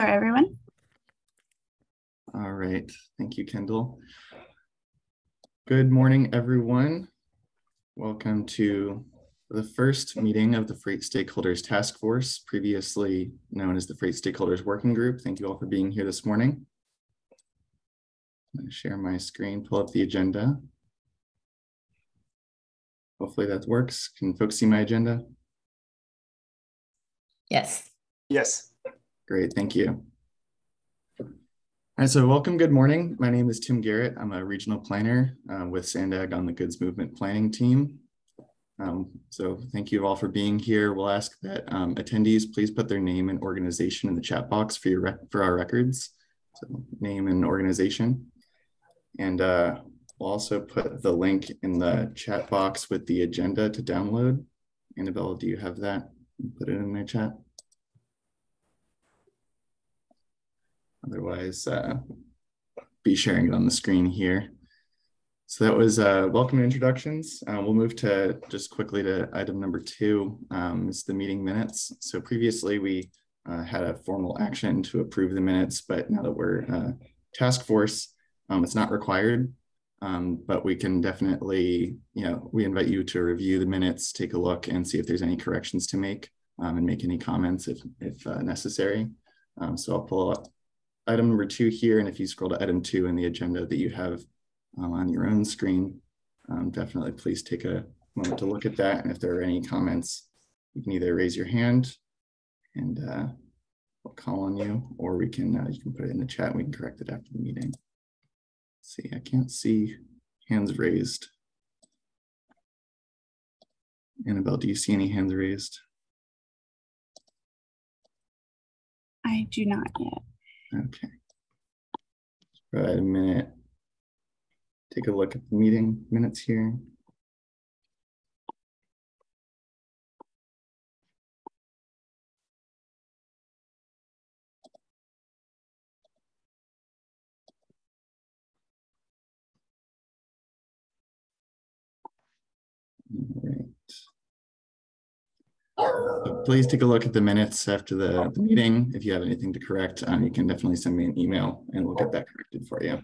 for everyone. All right. Thank you, Kendall. Good morning, everyone. Welcome to the first meeting of the Freight Stakeholders Task Force, previously known as the Freight Stakeholders Working Group. Thank you all for being here this morning. I'm going to share my screen, pull up the agenda. Hopefully that works. Can folks see my agenda? Yes. Yes. Great, thank you. All right, so welcome, good morning. My name is Tim Garrett. I'm a regional planner uh, with Sandag on the Goods Movement Planning team. Um, so thank you all for being here. We'll ask that um, attendees please put their name and organization in the chat box for your for our records. So name and organization. And uh, we'll also put the link in the chat box with the agenda to download. Annabelle, do you have that? Put it in my chat. Otherwise, uh, be sharing it on the screen here. So that was uh, welcome introductions. Uh, we'll move to just quickly to item number two, um, is the meeting minutes. So previously we uh, had a formal action to approve the minutes, but now that we're a task force, um, it's not required, um, but we can definitely, you know, we invite you to review the minutes, take a look and see if there's any corrections to make um, and make any comments if, if uh, necessary. Um, so I'll pull up item number two here. And if you scroll to item two in the agenda that you have um, on your own screen, um, definitely please take a moment to look at that. And if there are any comments, you can either raise your hand and uh, I'll call on you, or we can uh, you can put it in the chat and we can correct it after the meeting. Let's see, I can't see hands raised. Annabelle, do you see any hands raised? I do not yet. Okay. Let's Provide a minute. Take a look at the meeting minutes here. Please take a look at the minutes after the, the meeting. If you have anything to correct, um, you can definitely send me an email and we'll get that corrected for you.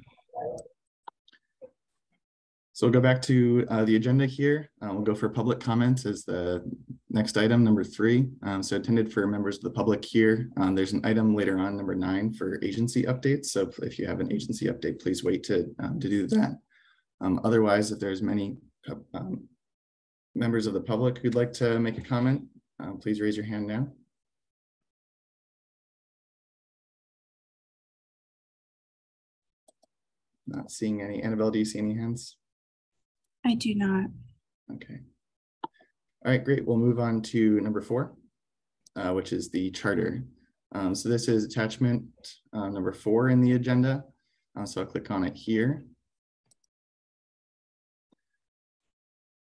So we'll go back to uh, the agenda here. Uh, we'll go for public comments as the next item, number three. Um, so intended for members of the public here. Um, there's an item later on, number nine, for agency updates. So if you have an agency update, please wait to, um, to do that. Um, otherwise, if there's many um, members of the public who'd like to make a comment, uh, please raise your hand now. Not seeing any. Annabelle, do you see any hands? I do not. Okay. All right, great. We'll move on to number four, uh, which is the charter. Um, so this is attachment uh, number four in the agenda. Uh, so I'll click on it here.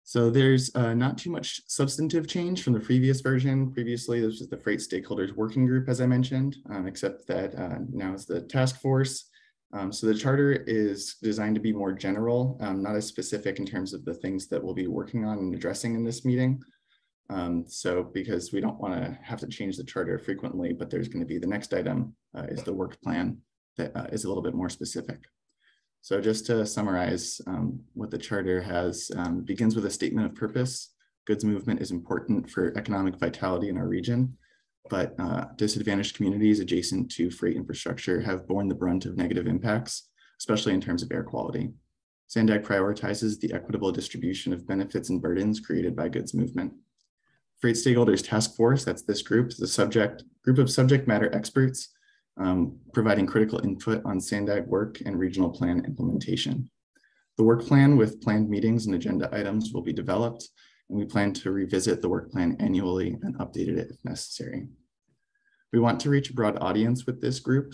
So there's uh, not too much substantive change from the previous version. Previously, this was the Freight Stakeholders Working Group, as I mentioned, um, except that uh, now it's the task force. Um, so the charter is designed to be more general, um, not as specific in terms of the things that we'll be working on and addressing in this meeting. Um, so because we don't want to have to change the charter frequently, but there's going to be the next item uh, is the work plan that uh, is a little bit more specific. So just to summarize um, what the charter has, um, begins with a statement of purpose. Goods movement is important for economic vitality in our region, but uh, disadvantaged communities adjacent to freight infrastructure have borne the brunt of negative impacts, especially in terms of air quality. Sandag prioritizes the equitable distribution of benefits and burdens created by goods movement. Freight Stakeholders Task Force, that's this group, the subject group of subject matter experts um, providing critical input on Sandag work and regional plan implementation. The work plan with planned meetings and agenda items will be developed, and we plan to revisit the work plan annually and update it if necessary. We want to reach a broad audience with this group,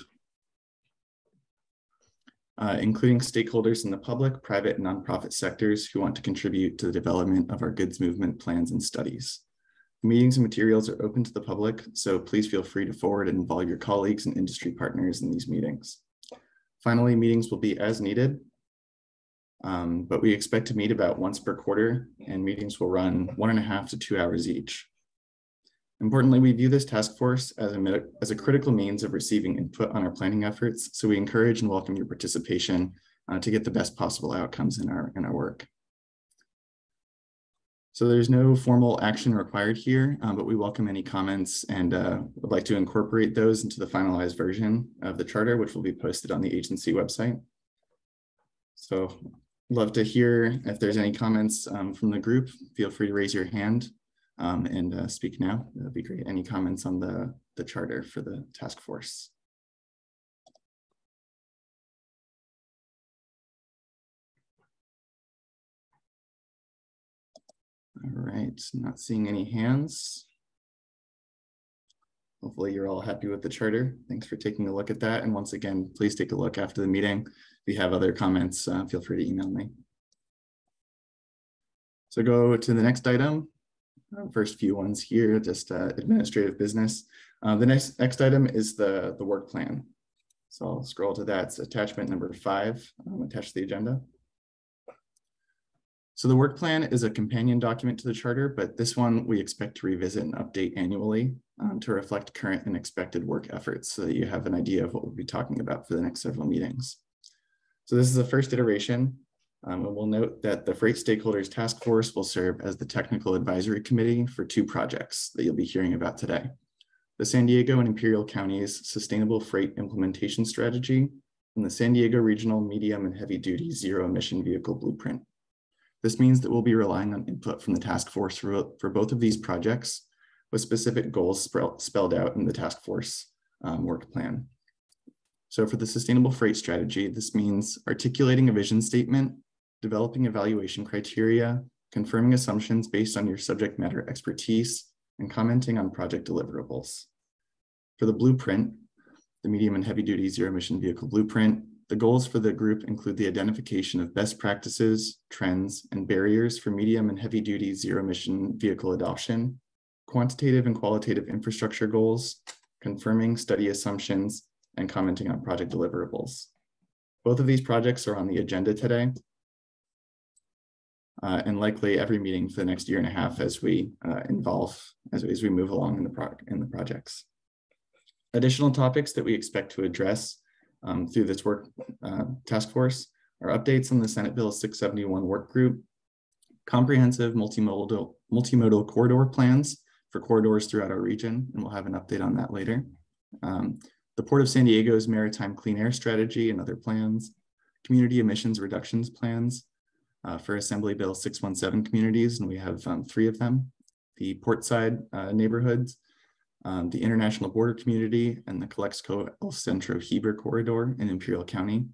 uh, including stakeholders in the public, private, and nonprofit sectors who want to contribute to the development of our goods movement plans and studies. Meetings and materials are open to the public, so please feel free to forward and involve your colleagues and industry partners in these meetings. Finally, meetings will be as needed, um, but we expect to meet about once per quarter and meetings will run one and a half to two hours each. Importantly, we view this task force as a, as a critical means of receiving input on our planning efforts, so we encourage and welcome your participation uh, to get the best possible outcomes in our, in our work. So there's no formal action required here, um, but we welcome any comments and uh, would like to incorporate those into the finalized version of the charter, which will be posted on the agency website. So love to hear if there's any comments um, from the group, feel free to raise your hand um, and uh, speak now. That'd be great. Any comments on the, the charter for the task force? All right, not seeing any hands. Hopefully you're all happy with the charter. Thanks for taking a look at that. And once again, please take a look after the meeting. If you have other comments, uh, feel free to email me. So go to the next item. Uh, first few ones here, just uh, administrative business. Uh, the next next item is the, the work plan. So I'll scroll to that. It's attachment number five um, attached to the agenda. So the work plan is a companion document to the charter, but this one we expect to revisit and update annually um, to reflect current and expected work efforts so that you have an idea of what we'll be talking about for the next several meetings. So this is the first iteration. Um, and we'll note that the Freight Stakeholders Task Force will serve as the technical advisory committee for two projects that you'll be hearing about today. The San Diego and Imperial Counties Sustainable Freight Implementation Strategy and the San Diego Regional Medium and Heavy Duty Zero Emission Vehicle Blueprint. This means that we'll be relying on input from the task force for, for both of these projects with specific goals spelled out in the task force um, work plan. So for the sustainable freight strategy, this means articulating a vision statement, developing evaluation criteria, confirming assumptions based on your subject matter expertise, and commenting on project deliverables. For the blueprint, the medium and heavy duty zero emission vehicle blueprint, the goals for the group include the identification of best practices, trends, and barriers for medium and heavy duty zero emission vehicle adoption, quantitative and qualitative infrastructure goals, confirming study assumptions, and commenting on project deliverables. Both of these projects are on the agenda today, uh, and likely every meeting for the next year and a half as we uh, involve, as, as we move along in the, pro in the projects. Additional topics that we expect to address um, through this work uh, task force are updates on the Senate Bill 671 work group, comprehensive multimodal, multimodal corridor plans for corridors throughout our region, and we'll have an update on that later. Um, the Port of San Diego's Maritime Clean Air Strategy and other plans, community emissions reductions plans uh, for Assembly Bill 617 communities, and we have um, three of them, the portside uh, neighborhoods, um, the International Border Community, and the Calexico El Centro Heber Corridor in Imperial County.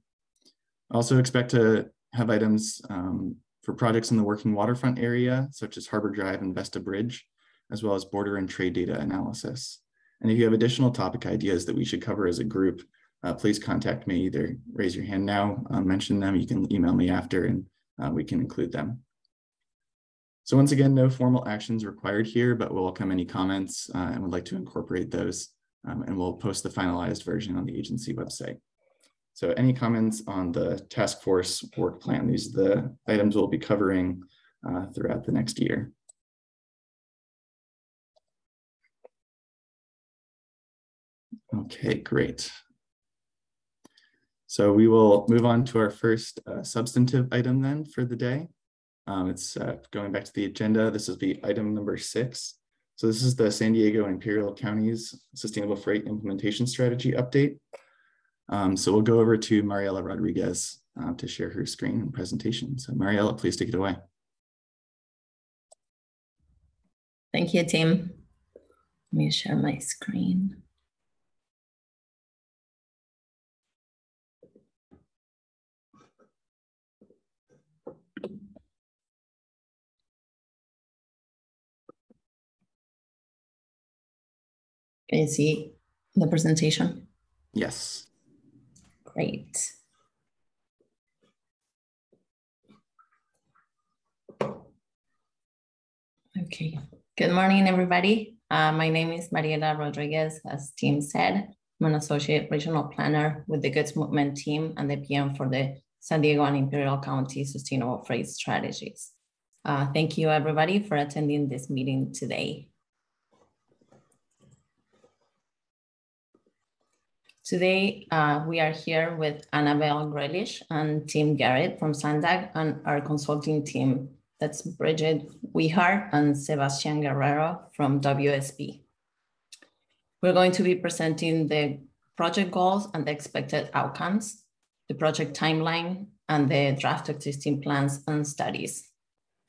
I also expect to have items um, for projects in the working waterfront area, such as Harbor Drive and Vesta Bridge, as well as border and trade data analysis. And if you have additional topic ideas that we should cover as a group, uh, please contact me, either raise your hand now, uh, mention them, you can email me after and uh, we can include them. So once again, no formal actions required here, but we'll welcome any comments uh, and would like to incorporate those. Um, and we'll post the finalized version on the agency website. So any comments on the task force work plan? These are the items we'll be covering uh, throughout the next year. Okay, great. So we will move on to our first uh, substantive item then for the day. Um, it's uh, going back to the agenda. This is the item number six. So this is the San Diego and Imperial Counties Sustainable Freight Implementation Strategy update. Um, so we'll go over to Mariela Rodriguez uh, to share her screen and presentation. So Mariela, please take it away. Thank you, Tim. Let me share my screen. Can you see the presentation? Yes. Great. Okay. Good morning, everybody. Uh, my name is Mariela Rodriguez, as Tim said. I'm an associate regional planner with the Goods Movement team and the PM for the San Diego and Imperial County Sustainable Freight Strategies. Uh, thank you, everybody, for attending this meeting today. Today, uh, we are here with Annabelle Grealish and Tim Garrett from SANDAG and our consulting team. That's Bridget Wihar and Sebastian Guerrero from WSP. We're going to be presenting the project goals and the expected outcomes, the project timeline, and the draft existing plans and studies.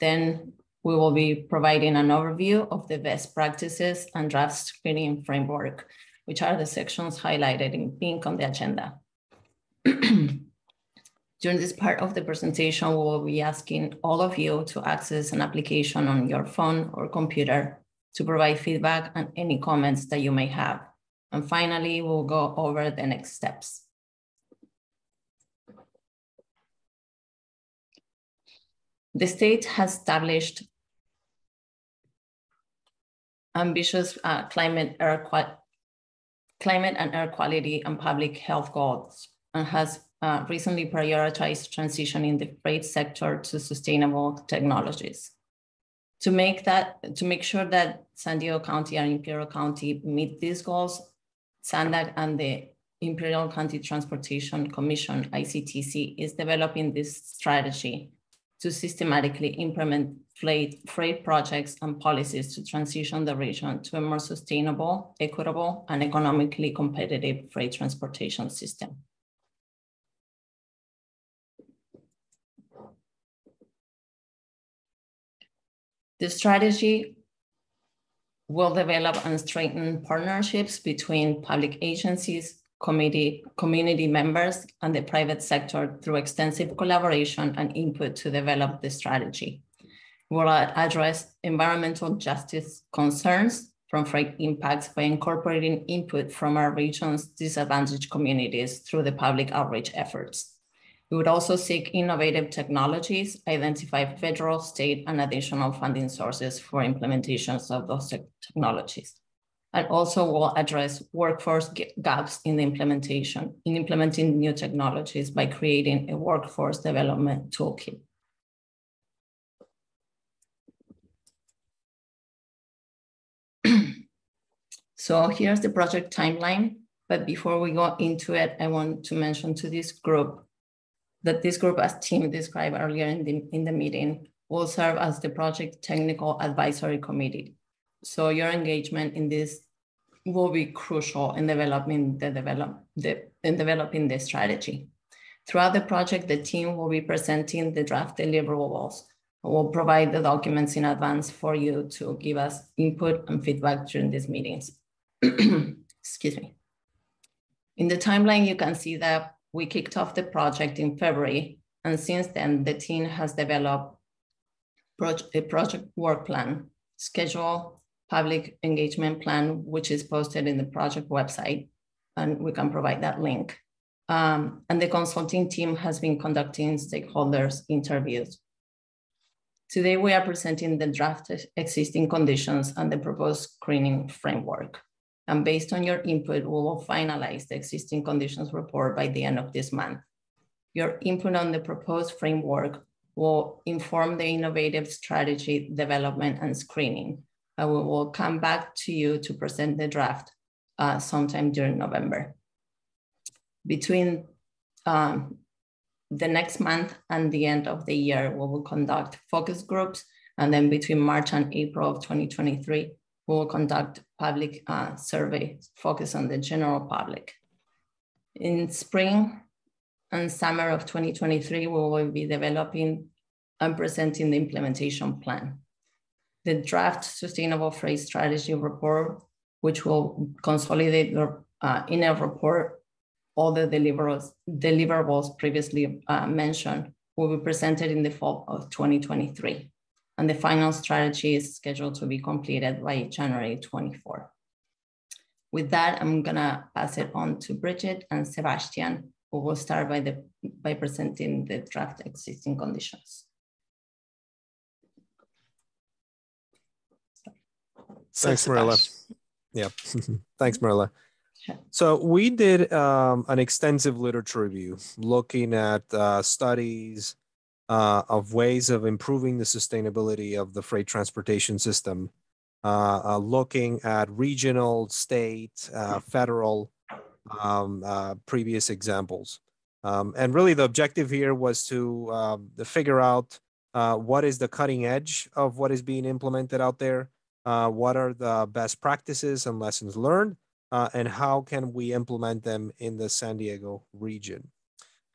Then we will be providing an overview of the best practices and draft screening framework which are the sections highlighted in pink on the agenda. During this part of the presentation, we will be asking all of you to access an application on your phone or computer to provide feedback and any comments that you may have. And finally, we'll go over the next steps. The state has established ambitious uh, climate air climate and air quality and public health goals and has uh, recently prioritized transition in the freight sector to sustainable technologies. To make that, to make sure that San Diego County and Imperial County meet these goals, SANDAG and the Imperial County Transportation Commission, ICTC, is developing this strategy to systematically implement freight, freight projects and policies to transition the region to a more sustainable, equitable, and economically competitive freight transportation system. The strategy will develop and strengthen partnerships between public agencies, committee, community members and the private sector through extensive collaboration and input to develop the strategy. We'll address environmental justice concerns from freight impacts by incorporating input from our region's disadvantaged communities through the public outreach efforts. We would also seek innovative technologies, identify federal, state, and additional funding sources for implementations of those technologies and also will address workforce gaps in the implementation, in implementing new technologies by creating a workforce development toolkit. so here's the project timeline. But before we go into it, I want to mention to this group that this group, as Tim described earlier in the, in the meeting, will serve as the project technical advisory committee. So your engagement in this will be crucial in developing the develop the in developing the strategy. Throughout the project, the team will be presenting the draft deliverables. We'll provide the documents in advance for you to give us input and feedback during these meetings. Excuse me. In the timeline, you can see that we kicked off the project in February, and since then, the team has developed a project work plan, schedule, public engagement plan, which is posted in the project website, and we can provide that link. Um, and the consulting team has been conducting stakeholders interviews. Today, we are presenting the draft existing conditions and the proposed screening framework. And based on your input, we will finalize the existing conditions report by the end of this month. Your input on the proposed framework will inform the innovative strategy development and screening, I will, come back to you to present the draft uh, sometime during November. Between um, the next month and the end of the year, we will conduct focus groups. And then between March and April of 2023, we will conduct public uh, surveys focused on the general public. In spring and summer of 2023, we will be developing and presenting the implementation plan the draft sustainable freight strategy report, which will consolidate the, uh, in a report all the deliverables, deliverables previously uh, mentioned will be presented in the fall of 2023. And the final strategy is scheduled to be completed by January 24. With that, I'm gonna pass it on to Bridget and Sebastian, who will start by, the, by presenting the draft existing conditions. Thanks, Marilla. Yeah, thanks, Marilla. So we did um, an extensive literature review looking at uh, studies uh, of ways of improving the sustainability of the freight transportation system, uh, uh looking at regional, state, uh, federal um, uh, previous examples. Um, and really the objective here was to, um, to figure out uh, what is the cutting edge of what is being implemented out there, uh, what are the best practices and lessons learned, uh, and how can we implement them in the San Diego region.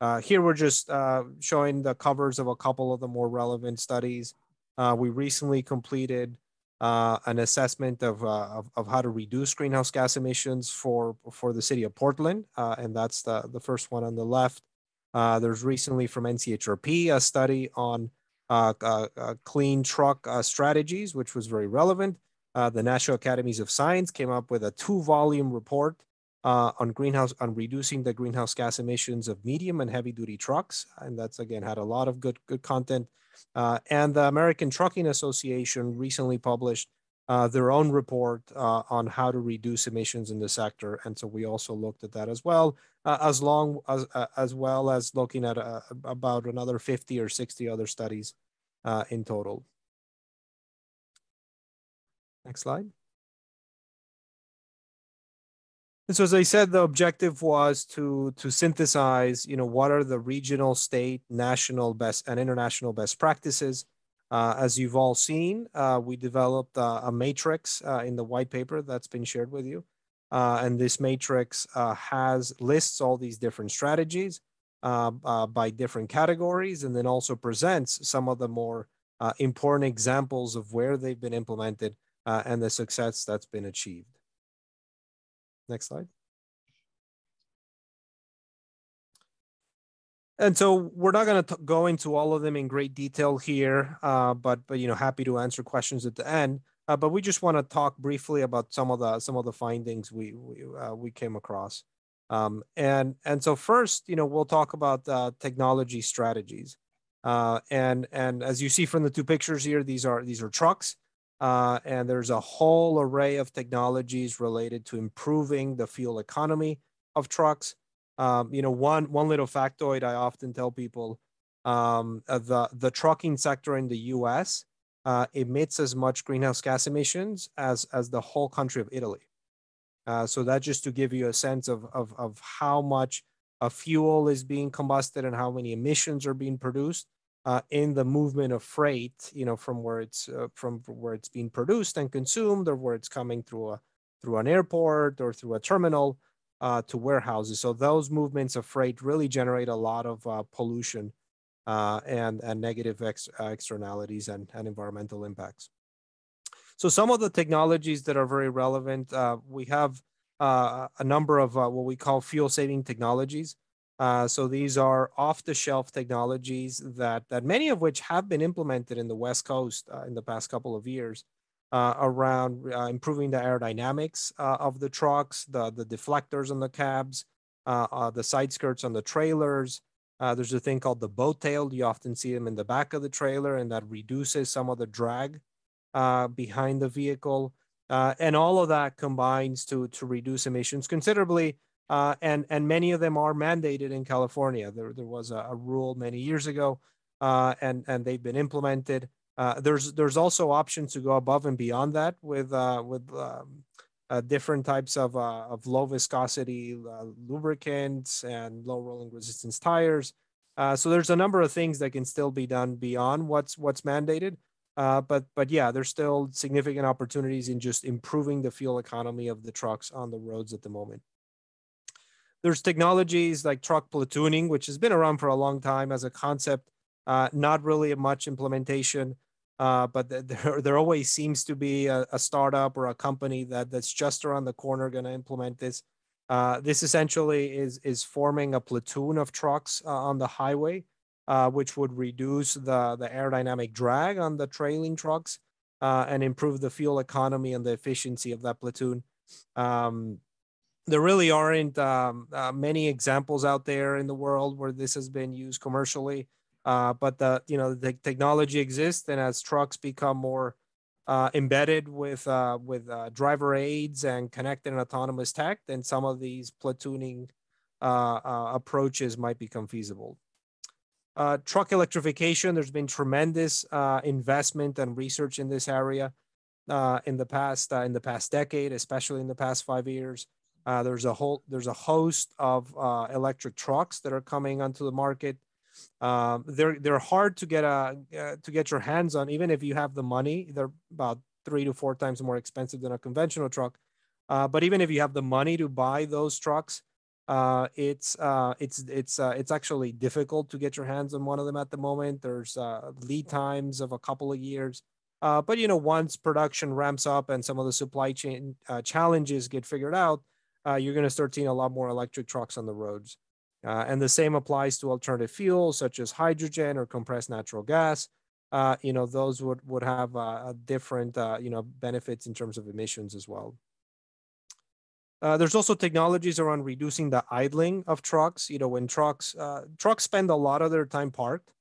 Uh, here we're just uh, showing the covers of a couple of the more relevant studies. Uh, we recently completed uh, an assessment of, of, of, how to reduce greenhouse gas emissions for, for the city of Portland, and that's the, the first one on the left. there's recently from NCHRP a study on Uh, uh, uh, clean truck strategies, which was very relevant. the National Academies of Science came up with a two-volume report uh, on greenhouse on reducing the greenhouse gas emissions of medium and heavy duty trucks, and that's again had a lot of good good content. Uh, and the American Trucking Association recently published uh, their own report uh, on how to reduce emissions in the sector, and so we also looked at that as well, uh, as long as uh, as well as looking at about another 50 or 60 other studies in total. Next slide. And so, as I said, the objective was to to synthesize, you know, what are the regional, state, national best and international best practices. Uh, as you've all seen, uh, we developed uh, a matrix uh, in the white paper that's been shared with you, uh, and this matrix uh, has lists all these different strategies by different categories, and then also presents some of the more important examples of where they've been implemented and the success that's been achieved. Next slide. And so we're not going to go into all of them in great detail here, uh, but but you know happy to answer questions at the end. Uh, but we just want to talk briefly about some of the some of the findings we we, uh, we came across. Um, and and so first, you know, we'll talk about uh, technology strategies. Uh, and and as you see from the two pictures here, these are these are trucks. Uh, and there's a whole array of technologies related to improving the fuel economy of trucks. Um, you know, one one little factoid I often tell people: um, uh, the the trucking sector in the U.S. Uh, emits as much greenhouse gas emissions as as the whole country of Italy. Uh, so that just to give you a sense of of, of how much a fuel is being combusted and how many emissions are being produced uh, in the movement of freight, you know, from where it's uh, from where it's being produced and consumed, or where it's coming through a through an airport or through a terminal uh, to warehouses. So those movements of freight really generate a lot of uh, pollution uh, and and negative ex uh, externalities and, and environmental impacts. So some of the technologies that are very relevant, we have a number of what we call fuel saving technologies. Uh, so these are off-the-shelf technologies that that many of which have been implemented in the West Coast uh, in the past couple of years uh, around uh, improving the aerodynamics uh, of the trucks, the the deflectors on the cabs, the side skirts on the trailers. there's a thing called the boat tail. You often see them in the back of the trailer, and that reduces some of the drag behind the vehicle. and all of that combines to to reduce emissions considerably uh, and and many of them are mandated in California. There there was a, a rule many years ago, uh, and and they've been implemented. Uh, there's there's also options to go above and beyond that with uh, with um, uh, different types of uh, of low viscosity lubricants and low rolling resistance tires. so there's a number of things that can still be done beyond what's what's mandated. but but yeah, there's still significant opportunities in just improving the fuel economy of the trucks on the roads at the moment. There's technologies like truck platooning, which has been around for a long time as a concept, uh, not really much implementation, uh, but there, there always seems to be a, a, startup or a company that that's just around the corner going to implement this. Uh, this essentially is is forming a platoon of trucks uh, on the highway, uh, which would reduce the the aerodynamic drag on the trailing trucks uh, and improve the fuel economy and the efficiency of that platoon. Um, there really aren't um, many examples out there in the world where this has been used commercially. Uh, but the you know the technology exists, and as trucks become more uh, embedded with uh, with uh, driver aids and connected and autonomous tech, then some of these platooning uh, approaches might become feasible. truck electrification, there's been tremendous investment and research in this area in the past in the past decade, especially in the past five years. There's a whole there's a host of electric trucks that are coming onto the market. Um, they're they're hard to get a uh, to get your hands on, even if you have the money. They're about three to four times more expensive than a conventional truck. Uh, but even if you have the money to buy those trucks, uh, it's uh, it's it's uh, it's actually difficult to get your hands on one of them at the moment. There's uh, lead times of a couple of years. Uh, but you know, once production ramps up and some of the supply chain uh, challenges get figured out, uh, you're going to start seeing a lot more electric trucks on the roads. Uh, and the same applies to alternative fuels such as hydrogen or compressed natural gas. Uh, you know, those would would have uh, different you know benefits in terms of emissions as well. there's also technologies around reducing the idling of trucks. You know, when trucks trucks spend a lot of their time parked,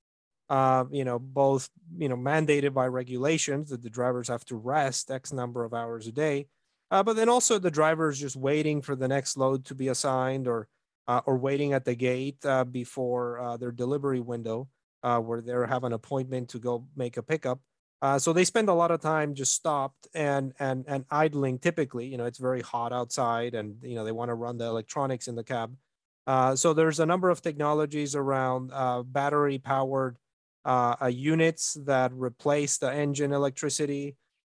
uh, you know, both, you know, mandated by regulations that the drivers have to rest X number of hours a day, uh, but then also the drivers just waiting for the next load to be assigned or uh, or waiting at the gate uh, before uh, their delivery window uh, where they have an appointment to go make a pickup. so they spend a lot of time just stopped and and and idling. Typically, you know, it's very hot outside, and you know they want to run the electronics in the cab. so there's a number of technologies around battery powered uh, units that replace the engine electricity.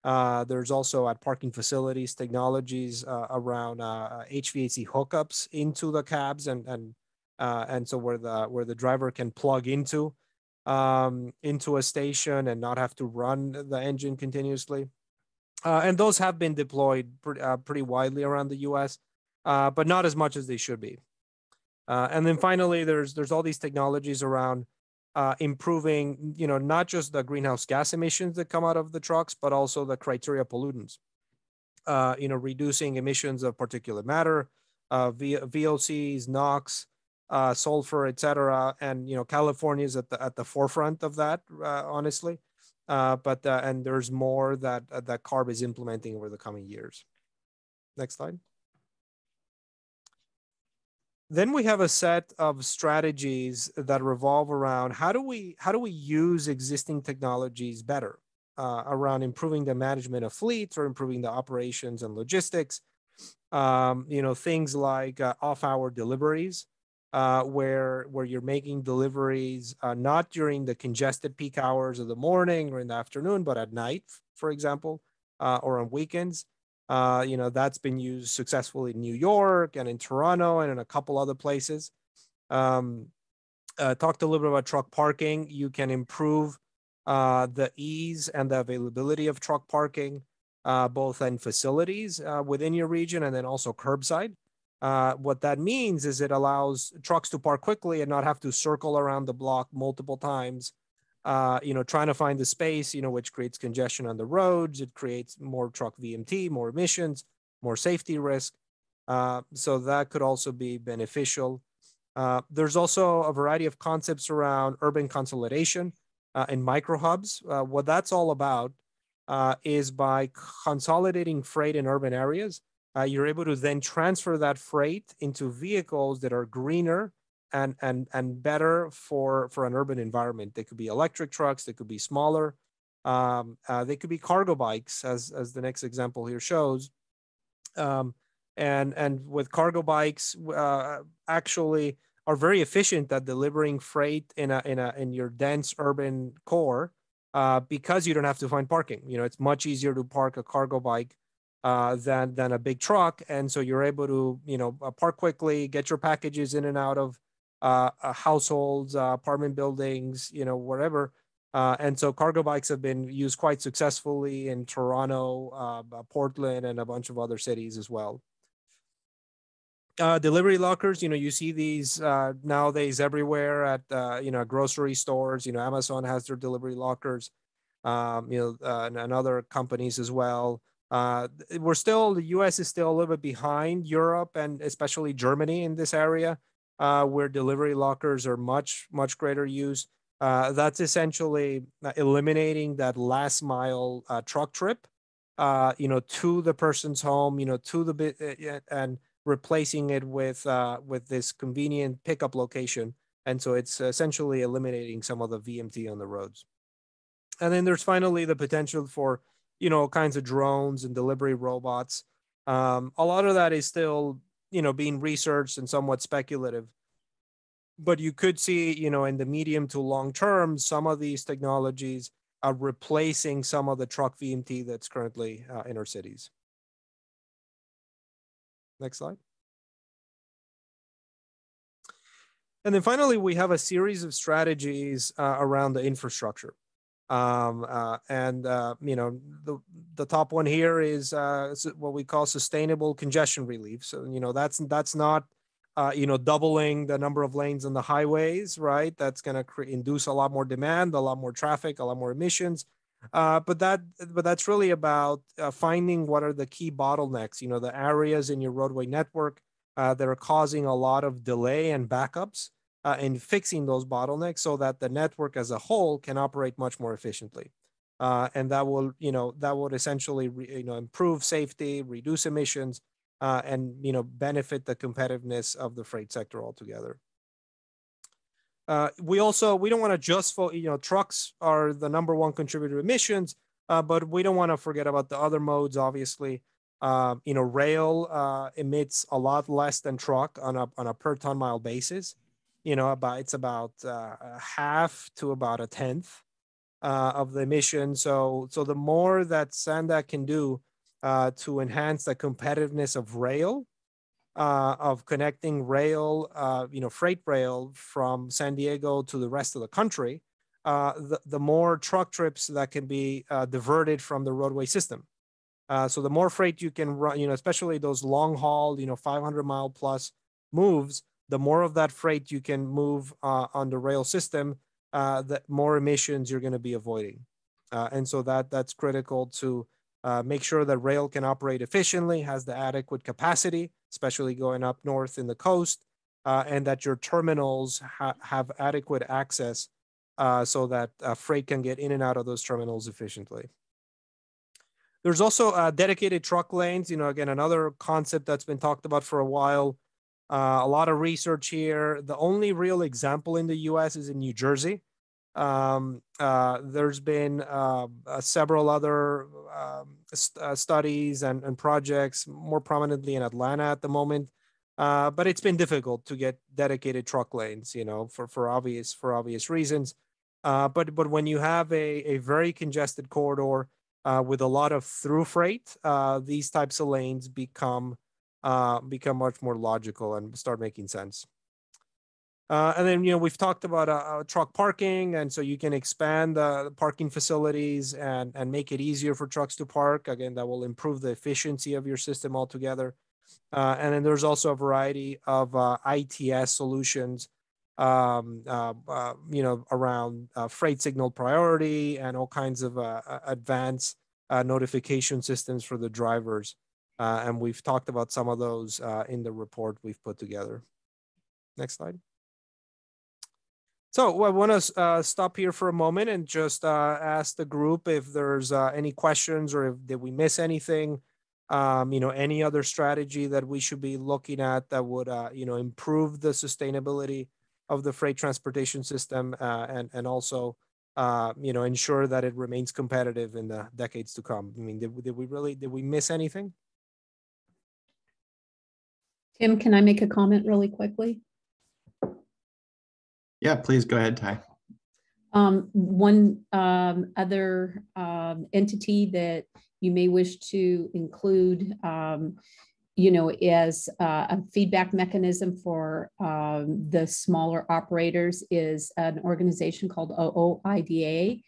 Uh, there's also at parking facilities technologies uh, around HVAC uh, hookups into the cabs and and uh, and so where the where the driver can plug into um, into a station and not have to run the engine continuously. Uh, and those have been deployed pretty, pretty widely around the U.S., but not as much as they should be. and then finally, there's there's all these technologies around uh, improving, you know, not just the greenhouse gas emissions that come out of the trucks, but also the criteria pollutants. Uh, you know, reducing emissions of particulate matter, uh, v- VOCs, NOx, uh, sulfur, etc. And you know, California is at the at the forefront of that, uh, honestly. Uh, but and there's more that that CARB is implementing over the coming years. Next slide. Then we have a set of strategies that revolve around how do we how do we use existing technologies better uh, around improving the management of fleets or improving the operations and logistics. Um, you know things like uh, off-hour deliveries, uh, where where you're making deliveries uh, not during the congested peak hours of the morning or in the afternoon, but at night, for example, uh, or on weekends. Uh, you know, that's been used successfully in New York and in Toronto and in a couple other places. Um, uh, talked a little bit about truck parking. You can improve uh, the ease and the availability of truck parking, uh, both in facilities uh, within your region and then also curbside. Uh, what that means is it allows trucks to park quickly and not have to circle around the block multiple times uh, you know, trying to find the space, you know, which creates congestion on the roads. It creates more truck VMT, more emissions, more safety risk. Uh, so that could also be beneficial. Uh, there's also a variety of concepts around urban consolidation uh, and micro hubs. Uh, what that's all about is by consolidating freight in urban areas, you're able to then transfer that freight into vehicles that are greener and and and better for for an urban environment. They could be electric trucks. They could be smaller. Um, uh, they could be cargo bikes, as as the next example here shows. Um, and and with cargo bikes, uh, actually are very efficient at delivering freight in a in a in your dense urban core uh, because you don't have to find parking. You know, it's much easier to park a cargo bike uh, than than a big truck, and so you're able to you know uh, park quickly, get your packages in and out of uh, uh, households, uh, apartment buildings, you know, wherever. Uh, and so cargo bikes have been used quite successfully in Toronto, uh, Portland, and a bunch of other cities as well. Uh, delivery lockers, you know, you see these uh, nowadays everywhere at, uh, you know, grocery stores. You know, Amazon has their delivery lockers, um, you know, and, and, other companies as well. we're still, the US is still a little bit behind Europe and especially Germany in this area uh, where delivery lockers are much, much greater use. Uh, that's essentially uh, eliminating that last mile uh, truck trip, uh, you know, to the person's home, you know, to the bit uh, and replacing it with with this convenient pickup location. And so it's essentially eliminating some of the VMT on the roads. And then there's finally the potential for, you know, kinds of drones and delivery robots. Um, a lot of that is still you know being researched and somewhat speculative. But you could see you know in the medium to long term some of these technologies are replacing some of the truck vmt that's currently uh, in our cities. Next slide. And then finally we have a series of strategies uh, around the infrastructure um, uh, and uh, you know the the top one here is uh, what we call sustainable congestion relief. So you know that's that's not uh, you know doubling the number of lanes on the highways, right? That's going to cre- induce a lot more demand, a lot more traffic, a lot more emissions. Uh, but that but that's really about uh, finding what are the key bottlenecks. You know the areas in your roadway network that are causing a lot of delay and backups uh, in fixing those bottlenecks so that the network as a whole can operate much more efficiently. Uh, and that will, you know, that would essentially, re, you know, improve safety, reduce emissions, uh, and you know, benefit the competitiveness of the freight sector altogether. Uh, we also we don't want to just for you know trucks are the number one contributor to emissions, uh, but we don't want to forget about the other modes. Obviously, uh, you know, rail emits a lot less than truck on a on a per ton mile basis you know about it's about uh, half to about a tenth uh, of the emission. So so the more that SANDAG can do uh, to enhance the competitiveness of rail uh, of connecting rail uh, you know freight rail from san diego to the rest of the country uh, the, the more truck trips that can be diverted from the roadway system. So the more freight you can run you know especially those long haul you know 500 mile plus moves the more of that freight you can move uh, on the rail system, uh, the more emissions you're going to be avoiding. Uh, and so that that's critical to uh, make sure that rail can operate efficiently, has the adequate capacity, especially going up north in the coast, uh, and that your terminals ha have adequate access uh, so that freight can get in and out of those terminals efficiently. There's also dedicated truck lanes. You know, again, another concept that's been talked about for a while uh, a lot of research here. The only real example in the US is in New Jersey. Um, uh, there's been uh, uh several other um, st uh, studies and, and, projects, more prominently in Atlanta at the moment. Uh, but it's been difficult to get dedicated truck lanes, you know, for, for obvious for obvious reasons. but but when you have a, a very congested corridor with a lot of through freight, these types of lanes become uh, become much more logical and start making sense. Uh, and then, you know, we've talked about uh, truck parking, and so you can expand the parking facilities and, and make it easier for trucks to park. Again, that will improve the efficiency of your system altogether. Uh, and then there's also a variety of uh, ITS solutions, um, uh, you know, around freight signal priority and all kinds of advanced notification systems for the drivers. Uh, and we've talked about some of those uh, in the report we've put together. Next slide. So I want to uh, stop here for a moment and just uh, ask the group if there's uh, any questions or if did we miss anything, um, you know, any other strategy that we should be looking at that would, uh, you know, improve the sustainability of the freight transportation system and, and also, you know, ensure that it remains competitive in the decades to come. I mean, did, did we really, did we miss anything? Tim, can I make a comment really quickly? Yeah, please go ahead, Ty. Um, one um, other um, entity that you may wish to include, um, you know, as uh, a feedback mechanism for um, the smaller operators is an organization called OOIDA.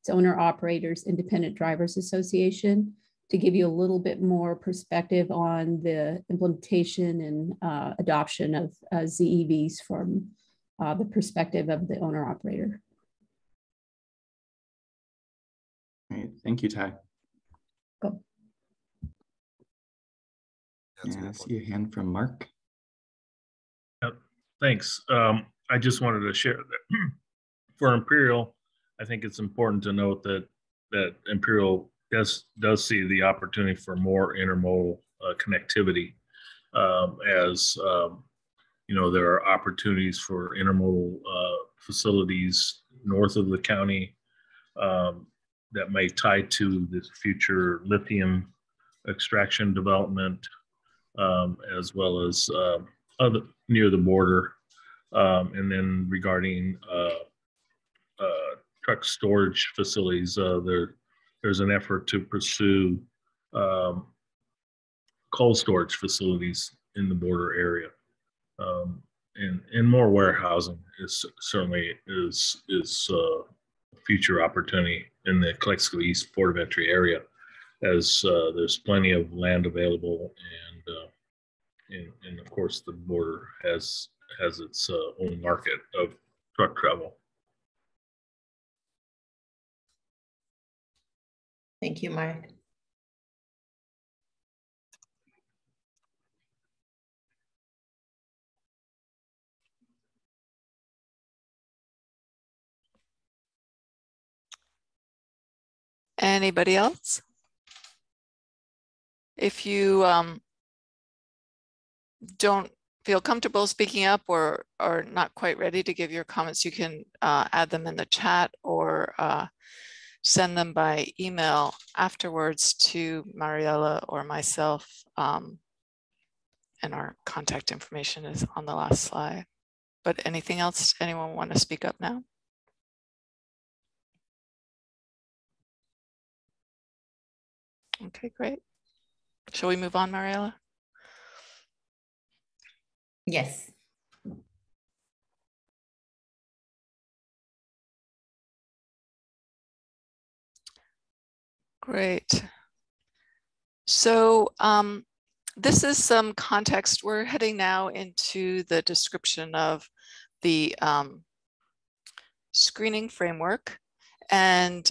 It's Owner Operators Independent Drivers Association to give you a little bit more perspective on the implementation and uh, adoption of uh, ZEVs from uh, the perspective of the owner operator. Great. Thank you, Ty. Go. Yeah, I see a hand from Mark. Yep. Thanks. Um, I just wanted to share that for Imperial, I think it's important to note that that Imperial does does see the opportunity for more intermodal uh, connectivity um, as um, you know there are opportunities for intermodal uh, facilities north of the county um, that may tie to the future lithium extraction development um, as well as uh, other near the border. Um, and then regarding uh, uh, truck storage facilities, uh, there there's an effort to pursue um, cold storage facilities in the border area. Um, and, and more warehousing is certainly is is uh, a future opportunity in the Calexico East port of entry area, as uh, there's plenty of land available, and, uh, and and of course the border has has its uh, own market of truck travel. Thank you, Mark. Anybody else? If you um, don't feel comfortable speaking up or are not quite ready to give your comments, you can uh, add them in the chat or uh, send them by email afterwards to Mariella or myself. Um, and our contact information is on the last slide. But anything else, anyone want to speak up now? Okay, great. Shall we move on, Mariella? Yes. Great. So um, this is some context. We're heading now into the description of the um, screening framework. And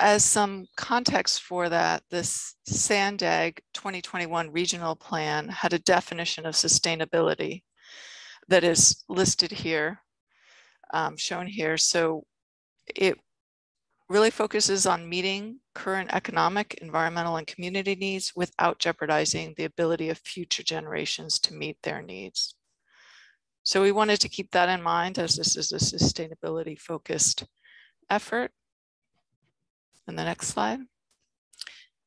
as some context for that, this SANDAG 2021 regional plan had a definition of sustainability that is listed here, um, shown here. So it really focuses on meeting current economic, environmental, and community needs without jeopardizing the ability of future generations to meet their needs. So we wanted to keep that in mind as this is a sustainability focused effort. And the next slide.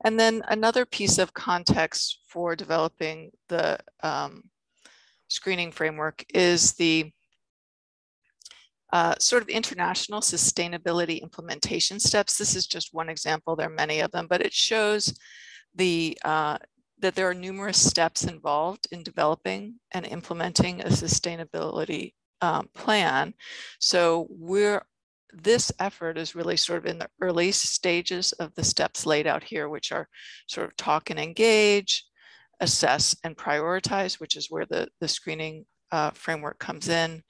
And then another piece of context for developing the um, screening framework is the uh, sort of international sustainability implementation steps. This is just one example, there are many of them, but it shows the uh, that there are numerous steps involved in developing and implementing a sustainability um, plan. So we're this effort is really sort of in the early stages of the steps laid out here, which are sort of talk and engage, assess and prioritize, which is where the, the screening uh, framework comes in,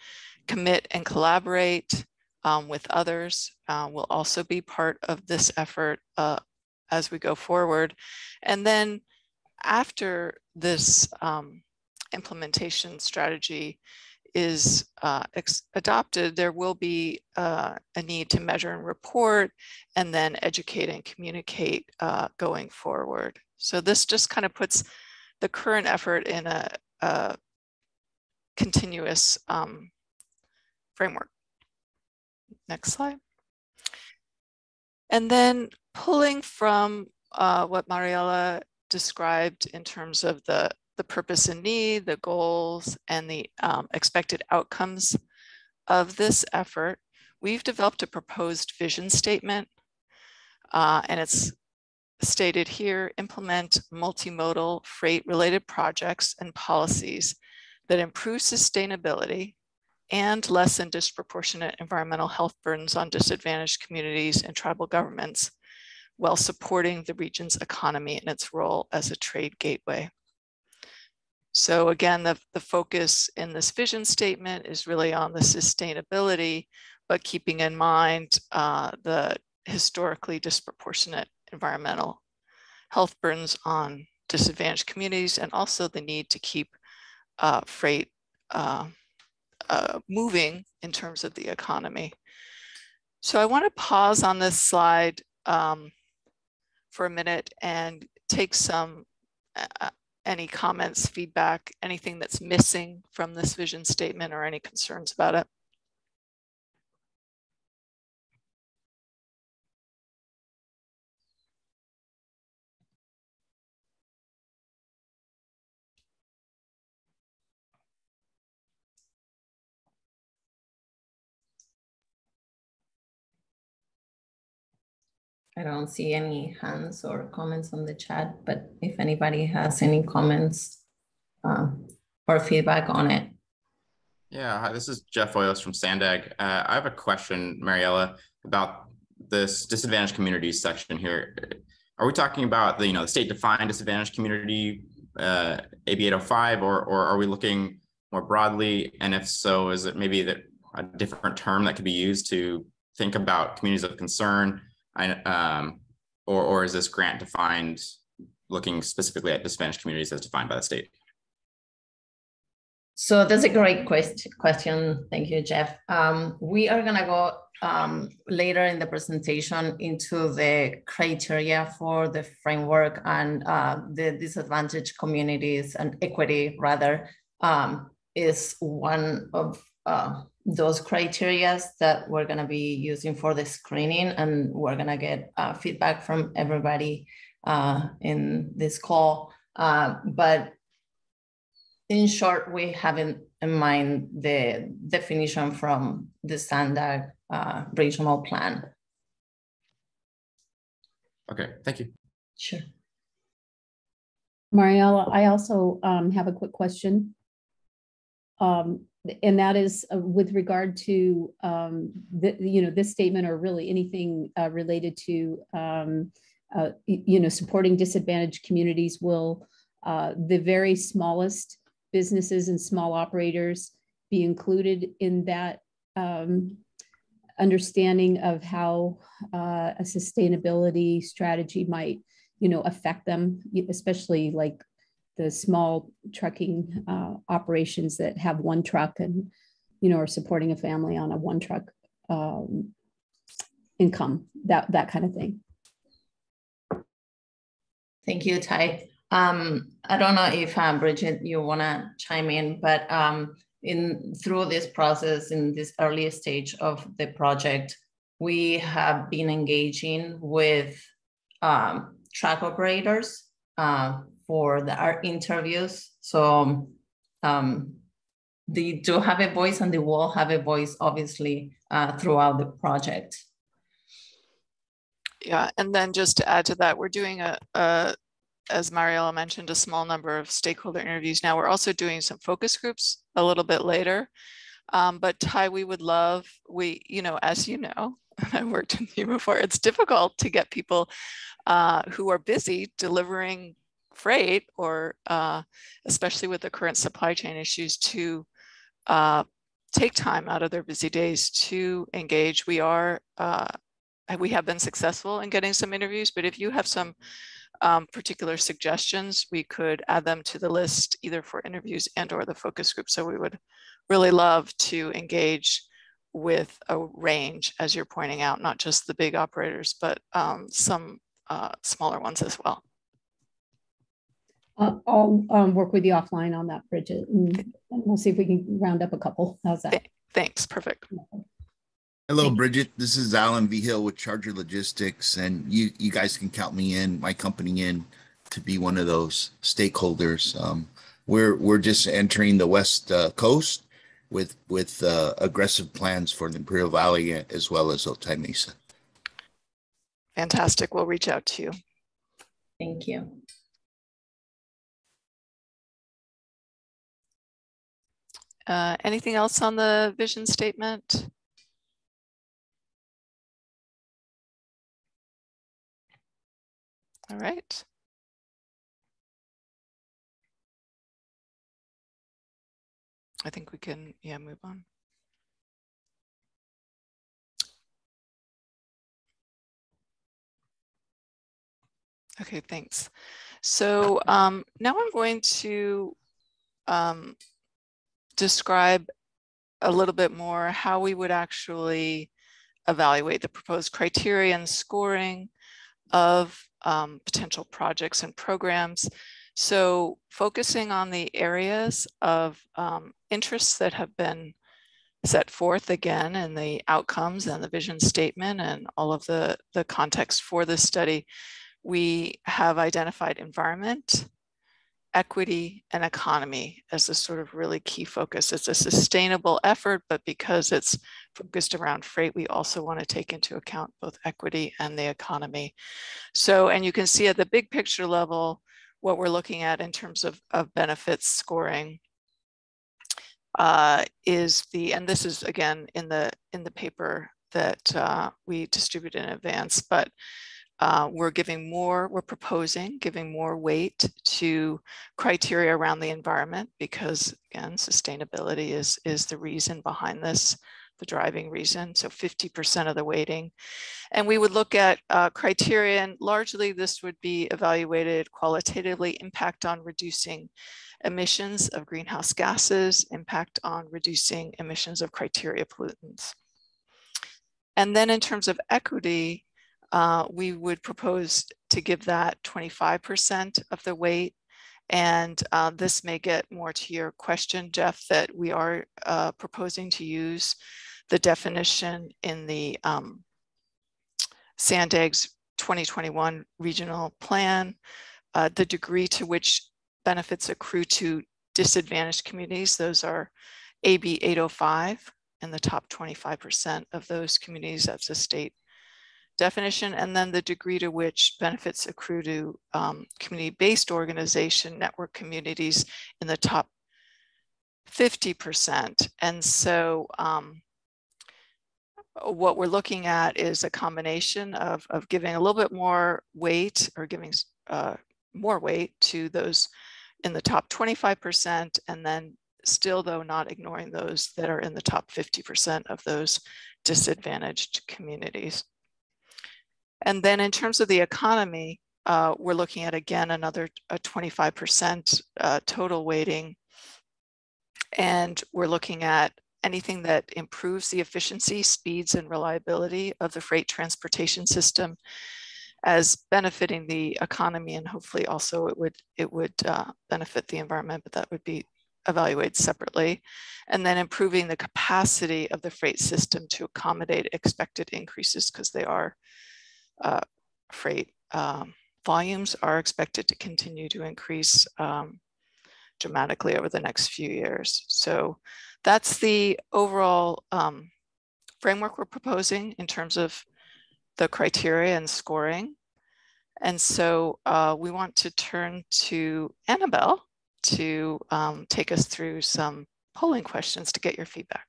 commit and collaborate um, with others uh, will also be part of this effort uh, as we go forward. And then after this um, implementation strategy, is uh, adopted, there will be uh, a need to measure and report and then educate and communicate uh, going forward. So this just kind of puts the current effort in a, a continuous um, framework. Next slide. And then pulling from uh, what Mariella described in terms of the the purpose and need, the goals, and the um, expected outcomes of this effort, we've developed a proposed vision statement, uh, and it's stated here, implement multimodal freight-related projects and policies that improve sustainability and lessen disproportionate environmental health burdens on disadvantaged communities and tribal governments while supporting the region's economy and its role as a trade gateway. So again, the, the focus in this vision statement is really on the sustainability, but keeping in mind uh, the historically disproportionate environmental health burdens on disadvantaged communities and also the need to keep uh, freight uh, uh moving in terms of the economy. So I want to pause on this slide um, for a minute and take some uh, any comments, feedback, anything that's missing from this vision statement or any concerns about it? I don't see any hands or comments on the chat, but if anybody has any comments uh, or feedback on it. Yeah, hi, this is Jeff Oyos from Sandag. Uh, I have a question, Mariella, about this disadvantaged communities section here. Are we talking about the, you know, the state defined disadvantaged community, uh, AB 805, or, or are we looking more broadly? And if so, is it maybe that a different term that could be used to think about communities of concern I, um, or, or is this grant defined looking specifically at disadvantaged communities as defined by the state? So that's a great quest question. Thank you, Jeff. Um, we are gonna go um, later in the presentation into the criteria for the framework and uh, the disadvantaged communities and equity rather um, is one of uh, those criteria that we're going to be using for the screening and we're going to get uh, feedback from everybody uh, in this call. Uh, but in short, we have in, in mind the definition from the SANDAG uh, regional plan. Okay, thank you. Sure. Mariella, I also um, have a quick question. Um, and that is uh, with regard to um, the, you know this statement or really anything uh, related to um, uh, you know supporting disadvantaged communities will uh, the very smallest businesses and small operators be included in that um, understanding of how uh, a sustainability strategy might you know affect them especially like the small trucking uh, operations that have one truck and you know are supporting a family on a one truck um, income that that kind of thing. Thank you ty. Um, i don't know if um, bridget you want to chime in but um, in through this process in this early stage of the project we have been engaging with um, truck operators uh, for the, our interviews. So um, they do have a voice and they will have a voice, obviously, uh, throughout the project. Yeah, and then just to add to that, we're doing a, a as Mariella mentioned, a small number of stakeholder interviews now. We're also doing some focus groups a little bit later. Um, but Ty, we would love, we, you know, as you know, I worked with you before, it's difficult to get people uh, who are busy delivering freight or uh, especially with the current supply chain issues to uh, take time out of their busy days to engage. We are, uh, we have been successful in getting some interviews, but if you have some um, particular suggestions, we could add them to the list either for interviews and or the focus group. So we would really love to engage with a range, as you're pointing out, not just the big operators, but um, some uh, smaller ones as well. Uh, I'll um, work with you offline on that, Bridget, and, and, we'll see if we can round up a couple. How's that? Thanks. Perfect. Hello, Bridget. This is Alan V. Hill with Charger Logistics, and you you guys can count me in, my company in, to be one of those stakeholders. Um, we're we're just entering the West uh, Coast with with uh, aggressive plans for the Imperial Valley as well as Otay Mesa. Fantastic. We'll reach out to you. Thank you. Uh, anything else on the vision statement? All right. I think we can, yeah, move on. Okay, thanks. So um, now I'm going to um, describe a little bit more how we would actually evaluate the proposed criteria and scoring of um, potential projects and programs. So focusing on the areas of um, interests that have been set forth again in the outcomes and the vision statement and all of the, the context for this study, we have identified environment, equity and economy as a sort of really key focus. It's a sustainable effort, but because it's focused around freight, we also want to take into account both equity and the economy. So, and you can see at the big picture level, what we're looking at in terms of, of benefits scoring uh, is the, and this is again in the in the paper that uh, we distribute in advance, but uh, we're giving more, we're proposing giving more weight to criteria around the environment because again, sustainability is, is the reason behind this, the driving reason. So 50% of the weighting. And we would look at uh, criteria and largely this would be evaluated qualitatively impact on reducing emissions of greenhouse gases, impact on reducing emissions of criteria pollutants. And then in terms of equity, uh, we would propose to give that 25% of the weight. And uh, this may get more to your question, Jeff, that we are uh, proposing to use the definition in the um, SANDAG's 2021 regional plan, uh, the degree to which benefits accrue to disadvantaged communities. Those are AB 805 and the top 25% of those communities. That's a state definition, and then the degree to which benefits accrue to um, community-based organization network communities in the top 50%. And so um, what we're looking at is a combination of, of giving a little bit more weight or giving uh, more weight to those in the top 25% and then still though not ignoring those that are in the top 50% of those disadvantaged communities. And then in terms of the economy, uh, we're looking at again another 25% uh, total weighting. And we're looking at anything that improves the efficiency, speeds, and reliability of the freight transportation system as benefiting the economy and hopefully also it would it would uh, benefit the environment, but that would be evaluated separately. And then improving the capacity of the freight system to accommodate expected increases because they are uh, freight um, volumes are expected to continue to increase um, dramatically over the next few years. So that's the overall um, framework we're proposing in terms of the criteria and scoring. And so uh, we want to turn to Annabelle to um, take us through some polling questions to get your feedback.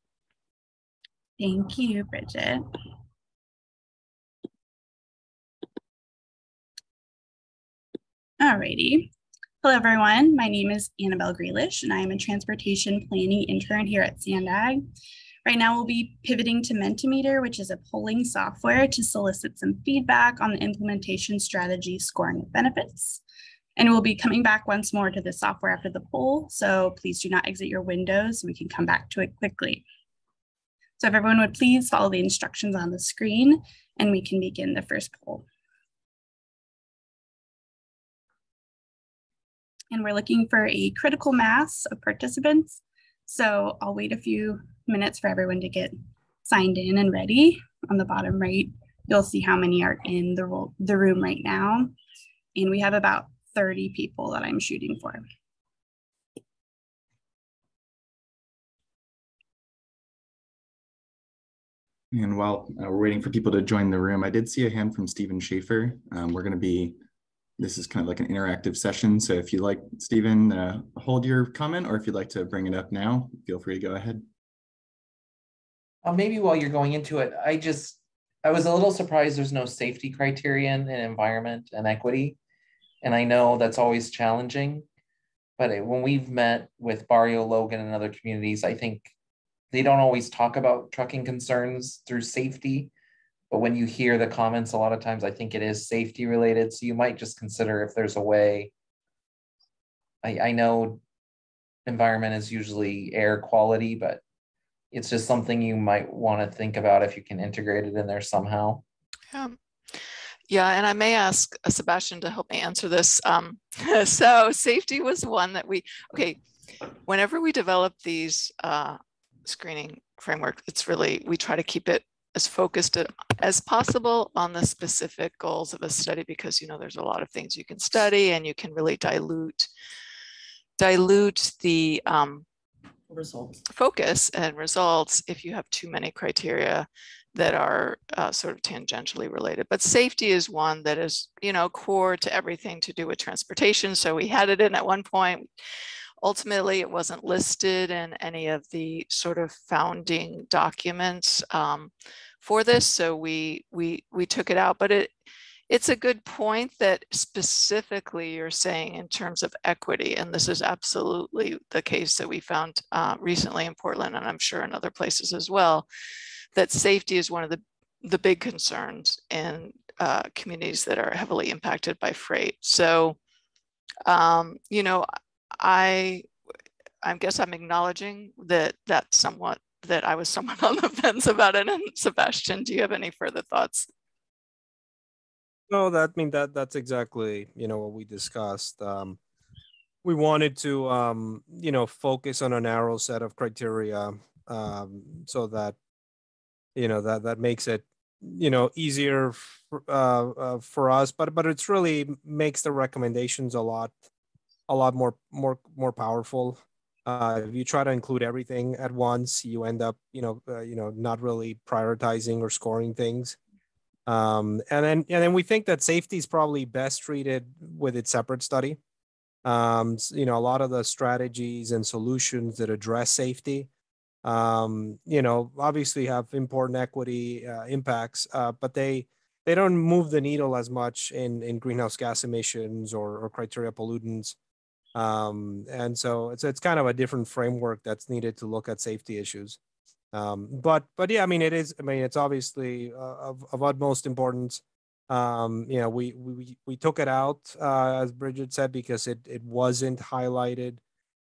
Thank you, Bridget. Alrighty. Hello, everyone. My name is Annabelle Grealish, and I am a transportation planning intern here at Sandag. Right now, we'll be pivoting to Mentimeter, which is a polling software to solicit some feedback on the implementation strategy scoring benefits. And we'll be coming back once more to the software after the poll, so please do not exit your windows. We can come back to it quickly. So if everyone would please follow the instructions on the screen, and we can begin the first poll. And we're looking for a critical mass of participants. So I'll wait a few minutes for everyone to get signed in and ready. On the bottom right, you'll see how many are in the, the room right now. And we have about 30 people that I'm shooting for. And while uh, we're waiting for people to join the room, I did see a hand from Stephen Schaefer. Um, we're going to be this is kind of like an interactive session. So if you like, Stephen, uh, hold your comment, or if you'd like to bring it up now, feel free to go ahead. Uh, maybe while you're going into it, I just, I was a little surprised there's no safety criterion in environment and equity. And I know that's always challenging, but it, when we've met with Barrio, Logan, and other communities, I think they don't always talk about trucking concerns through safety but when you hear the comments, a lot of times I think it is safety related. So you might just consider if there's a way. I, I know environment is usually air quality, but it's just something you might want to think about if you can integrate it in there somehow. Yeah. Yeah, and I may ask uh, Sebastian to help me answer this. Um, so safety was one that we, okay, whenever we develop these uh, screening framework, it's really, we try to keep it as focused as possible on the specific goals of a study because you know there's a lot of things you can study and you can really dilute dilute the um, results focus and results if you have too many criteria that are uh, sort of tangentially related. But safety is one that is, you know, core to everything to do with transportation. So we had it in at one point. Ultimately, it wasn't listed in any of the sort of founding documents um, for this, so we we we took it out. But it it's a good point that specifically you're saying in terms of equity, and this is absolutely the case that we found uh, recently in Portland, and I'm sure in other places as well, that safety is one of the, the big concerns in uh, communities that are heavily impacted by freight. So, um, you know, I, I guess I'm acknowledging that that's somewhat that I was somewhat on the fence about it. And Sebastian, do you have any further thoughts? No, that I mean that that's exactly you know what we discussed. Um, we wanted to um, you know focus on a narrow set of criteria um, so that you know that that makes it you know easier for, uh, uh, for us, but but it's really makes the recommendations a lot a lot more more more powerful. Uh, if you try to include everything at once, you end up you know uh, you know not really prioritizing or scoring things. Um, and then and then we think that safety is probably best treated with its separate study. Um, you know, a lot of the strategies and solutions that address safety, um, you know, obviously have important equity uh, impacts, uh, but they they don't move the needle as much in in greenhouse gas emissions or, or criteria pollutants. Um, and so it's it's kind of a different framework that's needed to look at safety issues. Um, but but yeah, I mean, it is. I mean, it's obviously uh, of, of utmost importance. Um, you know, we we we took it out uh, as Bridget said because it it wasn't highlighted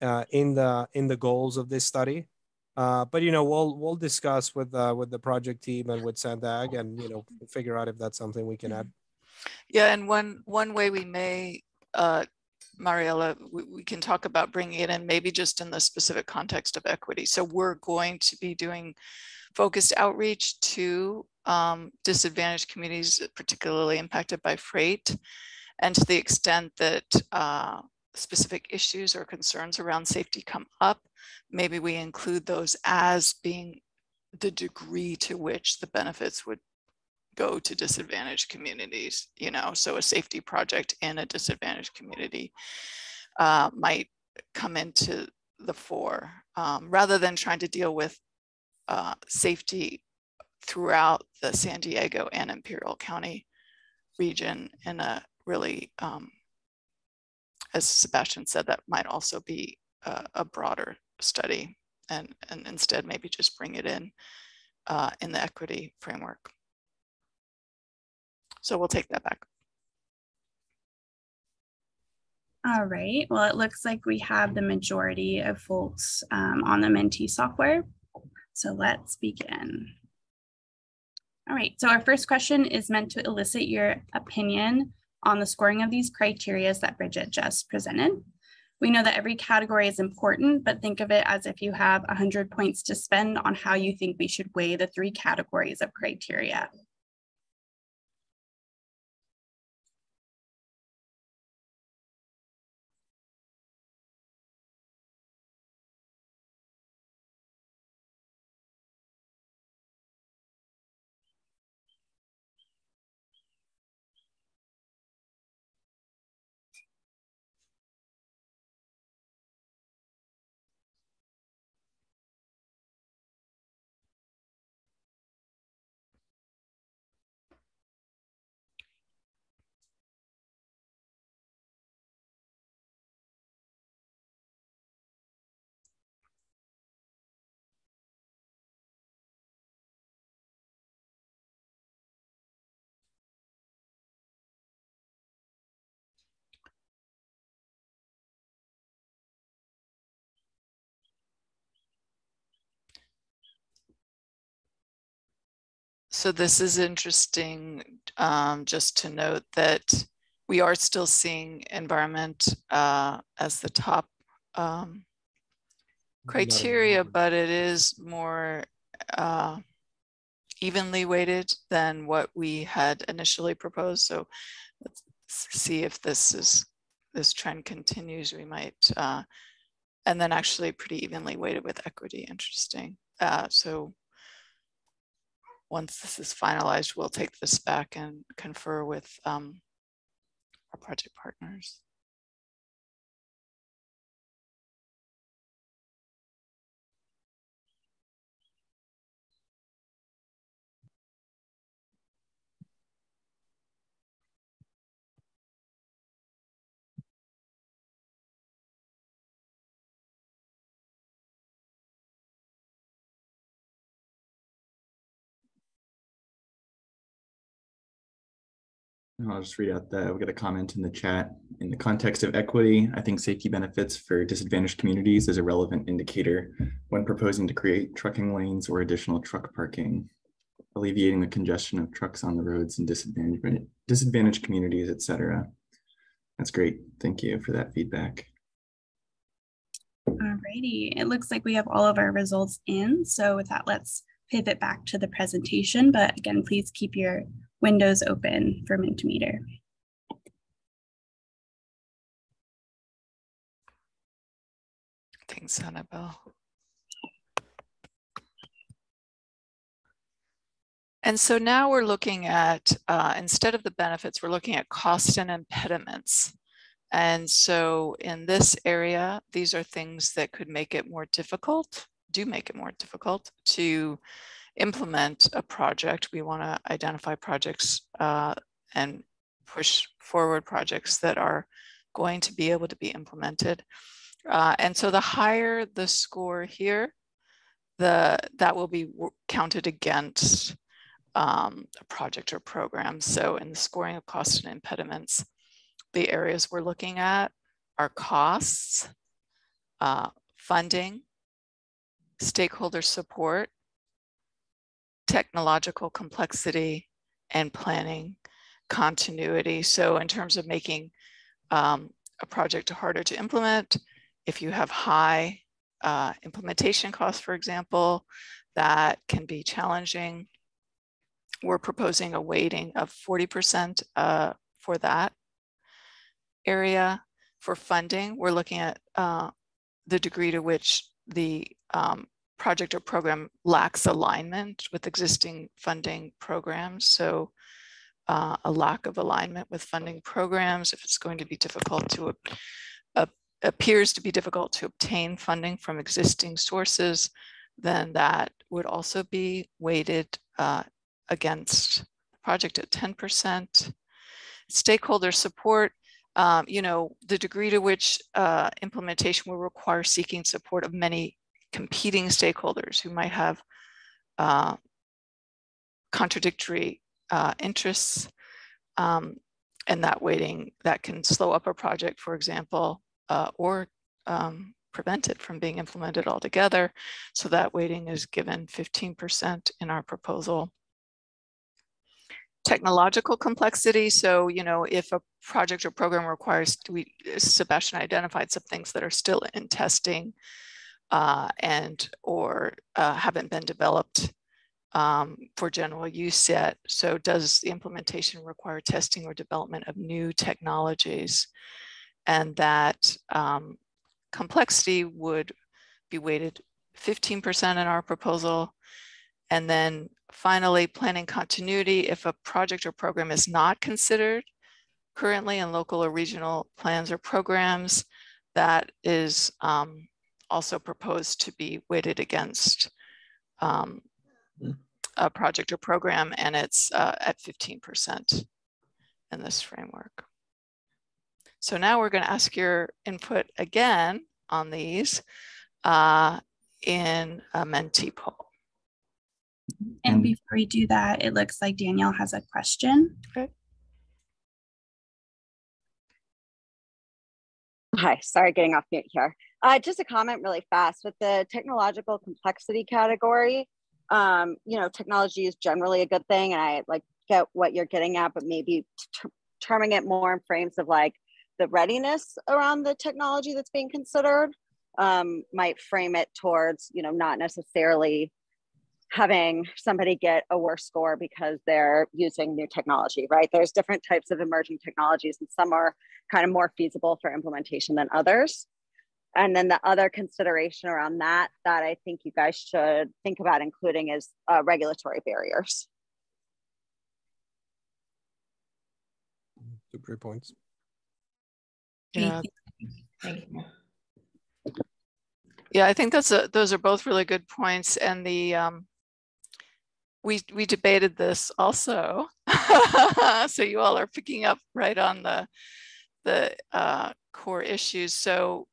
uh, in the in the goals of this study. Uh, but you know, we'll we'll discuss with uh, with the project team and with Sandag, and you know, figure out if that's something we can add. Yeah, and one one way we may uh, Mariella, we, we, can talk about bringing it in maybe just in the specific context of equity. So we're going to be doing focused outreach to um, disadvantaged communities, particularly impacted by freight. And to the extent that uh, specific issues or concerns around safety come up, maybe we include those as being the degree to which the benefits would go to disadvantaged communities, you know, so a safety project in a disadvantaged community uh, might come into the fore um, rather than trying to deal with uh, safety throughout the San Diego and Imperial County region in a really, um, as Sebastian said, that might also be a, a broader study and, and instead maybe just bring it in uh, in the equity framework. So we'll take that back. All right, well, it looks like we have the majority of folks um, on the Menti software. So let's begin. All right, so our first question is meant to elicit your opinion on the scoring of these criteria that Bridget just presented. We know that every category is important, but think of it as if you have 100 points to spend on how you think we should weigh the three categories of criteria. So this is interesting um, just to note that we are still seeing environment uh, as the top um, criteria, but it is more uh, evenly weighted than what we had initially proposed. So let's see if this is this trend continues, we might, uh, and then actually pretty evenly weighted with equity, interesting. Uh, so once this is finalized, we'll take this back and confer with um, our project partners. I'll just read out the, we got a comment in the chat. In the context of equity, I think safety benefits for disadvantaged communities is a relevant indicator when proposing to create trucking lanes or additional truck parking, alleviating the congestion of trucks on the roads in disadvantaged, disadvantaged communities, et cetera. That's great. Thank you for that feedback. Alrighty, it looks like we have all of our results in. So with that, let's pivot back to the presentation. But again, please keep your windows open for Mentimeter. Thanks, Annabelle. And so now we're looking at, uh, instead of the benefits, we're looking at cost and impediments. And so in this area, these are things that could make it more difficult, do make it more difficult to implement a project, we want to identify projects uh, and push forward projects that are going to be able to be implemented. Uh, and so the higher the score here, the that will be counted against um, a project or program. So in the scoring of costs and impediments, the areas we're looking at are costs, uh, funding, stakeholder support, technological complexity and planning continuity. So in terms of making um, a project harder to implement, if you have high uh, implementation costs, for example, that can be challenging. We're proposing a weighting of 40% uh, for that area. For funding, we're looking at uh, the degree to which the um, project or program lacks alignment with existing funding programs. So uh, a lack of alignment with funding programs, if it's going to be difficult to, uh, appears to be difficult to obtain funding from existing sources, then that would also be weighted uh, against the project at 10%. Stakeholder support, um, you know, the degree to which uh, implementation will require seeking support of many competing stakeholders who might have uh, contradictory uh, interests um, and that waiting that can slow up a project, for example, uh, or um, prevent it from being implemented altogether. So that weighting is given 15% in our proposal. Technological complexity. So, you know, if a project or program requires, we, Sebastian identified some things that are still in testing uh, and or uh, haven't been developed um, for general use yet. So does the implementation require testing or development of new technologies? And that um, complexity would be weighted 15% in our proposal. And then finally, planning continuity, if a project or program is not considered currently in local or regional plans or programs, that is um, also proposed to be weighted against um, hmm. a project or program, and it's uh, at 15% in this framework. So now we're going to ask your input again on these uh, in a Menti poll. And before we do that, it looks like Danielle has a question. Okay. Hi, sorry, getting off mute here. Uh, just a comment really fast with the technological complexity category. Um, you know, technology is generally a good thing, and I like get what you're getting at, but maybe terming it more in frames of like the readiness around the technology that's being considered um, might frame it towards, you know, not necessarily having somebody get a worse score because they're using new technology, right? There's different types of emerging technologies, and some are kind of more feasible for implementation than others. And then the other consideration around that, that I think you guys should think about including is uh, regulatory barriers. Two great points. Yeah. Yeah, I think that's a, those are both really good points. And the um, we we debated this also, so you all are picking up right on the the uh, core issues. So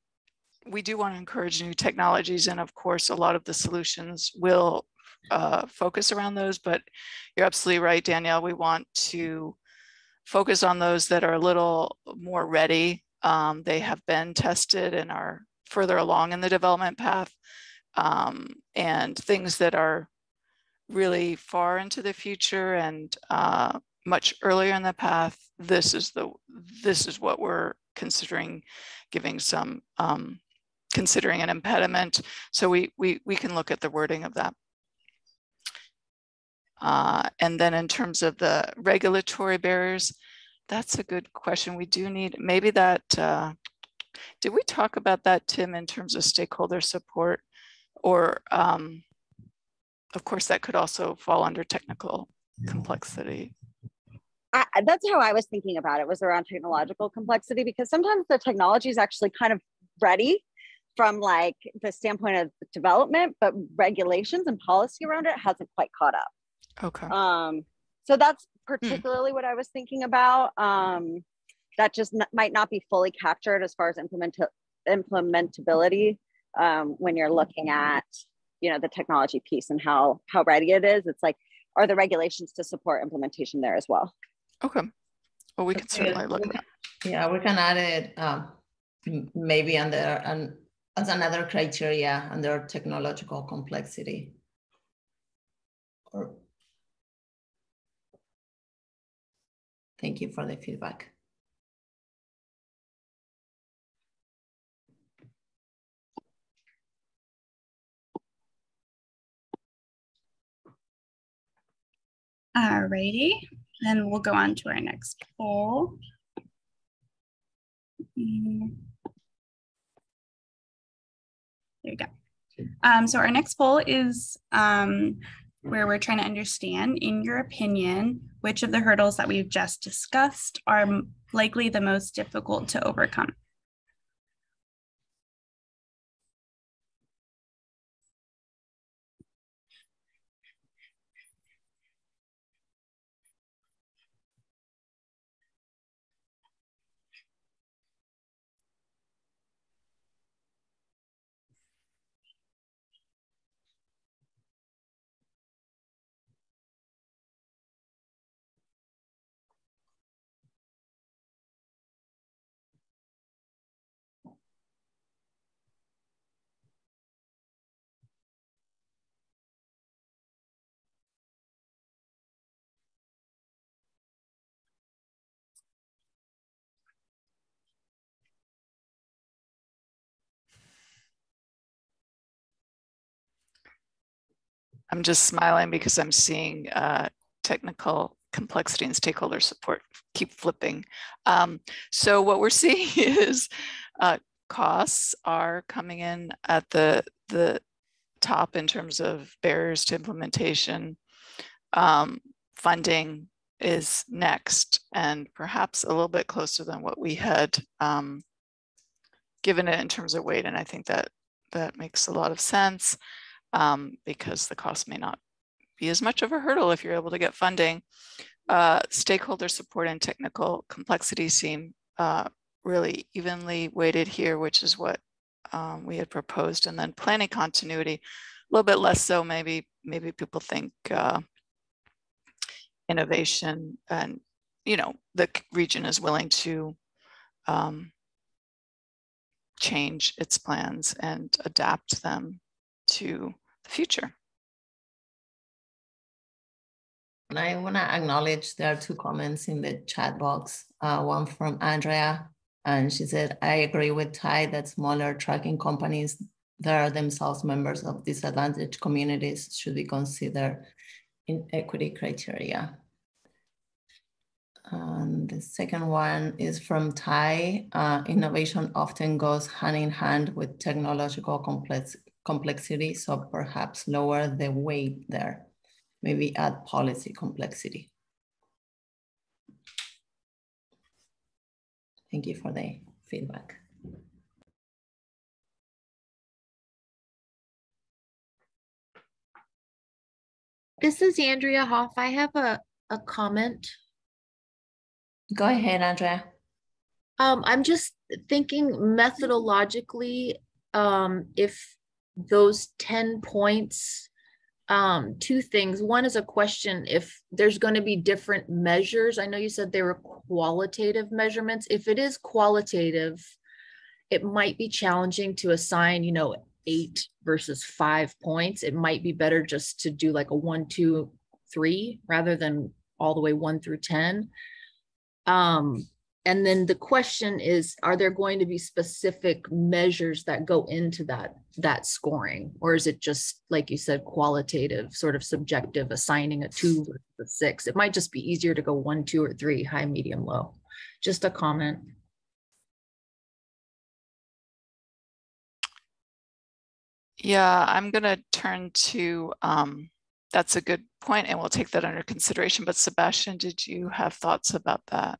we do want to encourage new technologies, and of course, a lot of the solutions will uh, focus around those. But you're absolutely right, Danielle. We want to focus on those that are a little more ready. Um, they have been tested and are further along in the development path, um, and things that are really far into the future and uh, much earlier in the path, this is the this is what we're considering giving some um, considering an impediment. So we we we can look at the wording of that. Uh, and then in terms of the regulatory barriers, that's a good question. We do need maybe that. Uh, did we talk about that, Tim, in terms of stakeholder support, or um, of course, that could also fall under technical complexity. I, that's how I was thinking about it was around technological complexity because sometimes the technology is actually kind of ready from like the standpoint of development, but regulations and policy around it hasn't quite caught up. Okay. Um, so that's particularly mm. what I was thinking about. Um, that just might not be fully captured as far as implement implementability um, when you're looking at you know the technology piece and how how ready it is it's like are the regulations to support implementation there as well? Okay. Well we can certainly look at yeah we can add it um, maybe under and as another criteria under technological complexity. Or thank you for the feedback Alrighty, then we'll go on to our next poll. There you go. Um, so our next poll is um, where we're trying to understand, in your opinion, which of the hurdles that we've just discussed are likely the most difficult to overcome. I'm just smiling because I'm seeing uh, technical complexity and stakeholder support keep flipping. Um, so what we're seeing is uh, costs are coming in at the, the top in terms of barriers to implementation. Um, funding is next and perhaps a little bit closer than what we had um, given it in terms of weight. And I think that that makes a lot of sense um, because the cost may not be as much of a hurdle if you're able to get funding. Uh, stakeholder support and technical complexity seem uh, really evenly weighted here, which is what um, we had proposed. And then planning continuity, a little bit less so maybe, maybe people think uh, innovation and, you know, the region is willing to um, change its plans and adapt them to the future. And I want to acknowledge there are two comments in the chat box. Uh, one from Andrea, and she said, I agree with Ty that smaller trucking companies that are themselves members of disadvantaged communities should be considered in equity criteria. And the second one is from Ty. Uh, innovation often goes hand in hand with technological complex, complexity, so perhaps lower the weight there. Maybe add policy complexity. Thank you for the feedback. This is Andrea Hoff. I have a, a comment. Go ahead, Andrea. Um, I'm just thinking methodologically, um, if those 10 points, um, two things. One is a question if there's going to be different measures. I know you said they were qualitative measurements. If it is qualitative, it might be challenging to assign, you know, eight versus five points. It might be better just to do like a one, two, three rather than all the way one through 10. Um, and then the question is, are there going to be specific measures that go into that, that scoring? Or is it just, like you said, qualitative, sort of subjective, assigning a two or a six? It might just be easier to go one, two, or three, high, medium, low. Just a comment. Yeah, I'm going to turn to, um, that's a good point, and we'll take that under consideration. But Sebastian, did you have thoughts about that?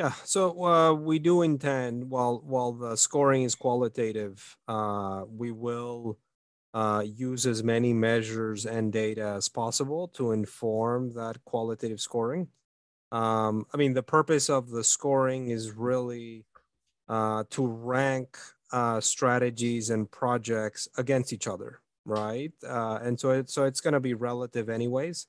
Yeah, so uh, we do intend, while while the scoring is qualitative, uh, we will uh, use as many measures and data as possible to inform that qualitative scoring. Um, I mean, the purpose of the scoring is really uh, to rank uh, strategies and projects against each other, right? Uh, and so it, so it's going to be relative anyways,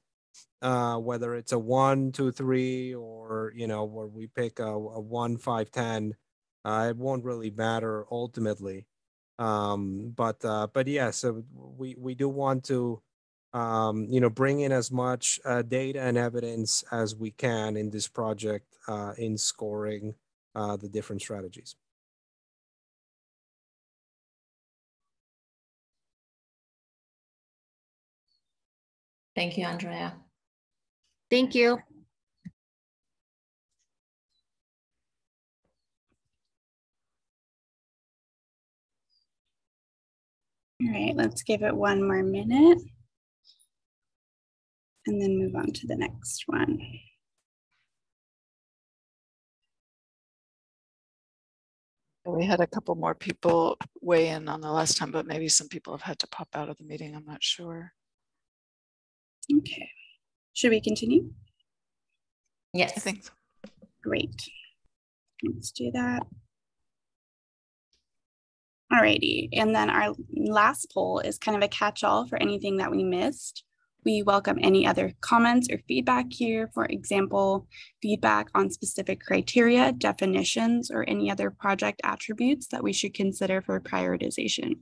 uh, whether it's a one, two, three, or you know, where we pick a, a one, five, ten. Uh, it won't really matter ultimately, um, but uh, but yeah, so we we do want to. Um, you know, bring in as much uh, data and evidence as we can in this project uh, in scoring uh, the different strategies. Thank you, Andrea. Thank you. All right, let's give it one more minute and then move on to the next one. We had a couple more people weigh in on the last time, but maybe some people have had to pop out of the meeting. I'm not sure. Okay. Should we continue? Yes. I think so. Great. Let's do that. Alrighty, and then our last poll is kind of a catch-all for anything that we missed. We welcome any other comments or feedback here, for example, feedback on specific criteria, definitions, or any other project attributes that we should consider for prioritization.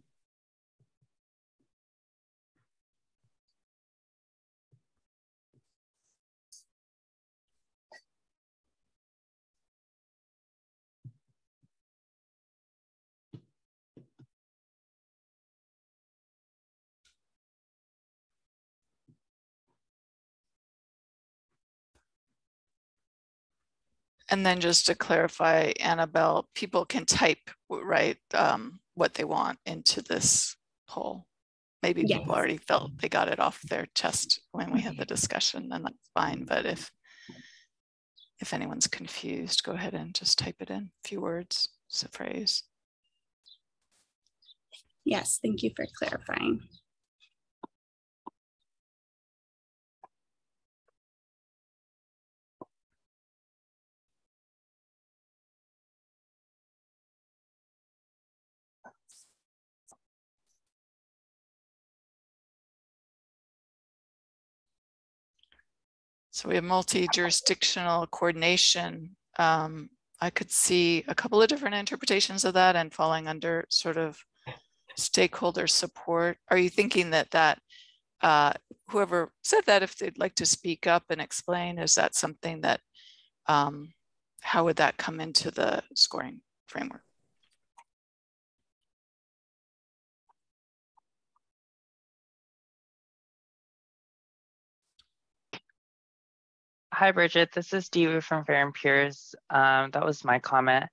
And then just to clarify, Annabelle, people can type, right, um, what they want into this poll. Maybe Yes. people already felt they got it off their chest when we had the discussion, and that's fine. But if if anyone's confused, go ahead and just type it in, a few words, it's a phrase. Yes, thank you for clarifying. So we have multi-jurisdictional coordination. Um, I could see a couple of different interpretations of that and falling under sort of stakeholder support. Are you thinking that that uh, whoever said that, if they'd like to speak up and explain, is that something that, um, how would that come into the scoring framework? Hi, Bridget. This is Diva from Fehr & Peers. Um, that was my comment.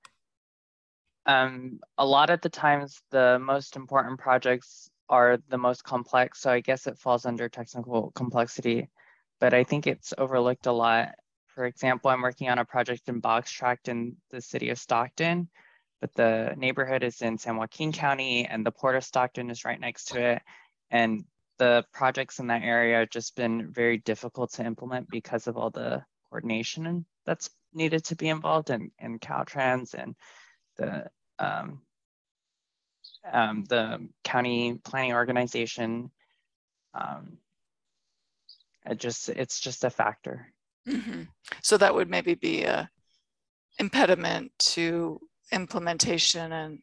Um, a lot of the times, the most important projects are the most complex. So I guess it falls under technical complexity, but I think it's overlooked a lot. For example, I'm working on a project in Boggs Tract in the city of Stockton, but the neighborhood is in San Joaquin County and the Port of Stockton is right next to it. And the projects in that area have just been very difficult to implement because of all the coordination that's needed to be involved in, in Caltrans and the um, um, the county planning organization. Um, it just it's just a factor. Mm-hmm. So that would maybe be a impediment to implementation and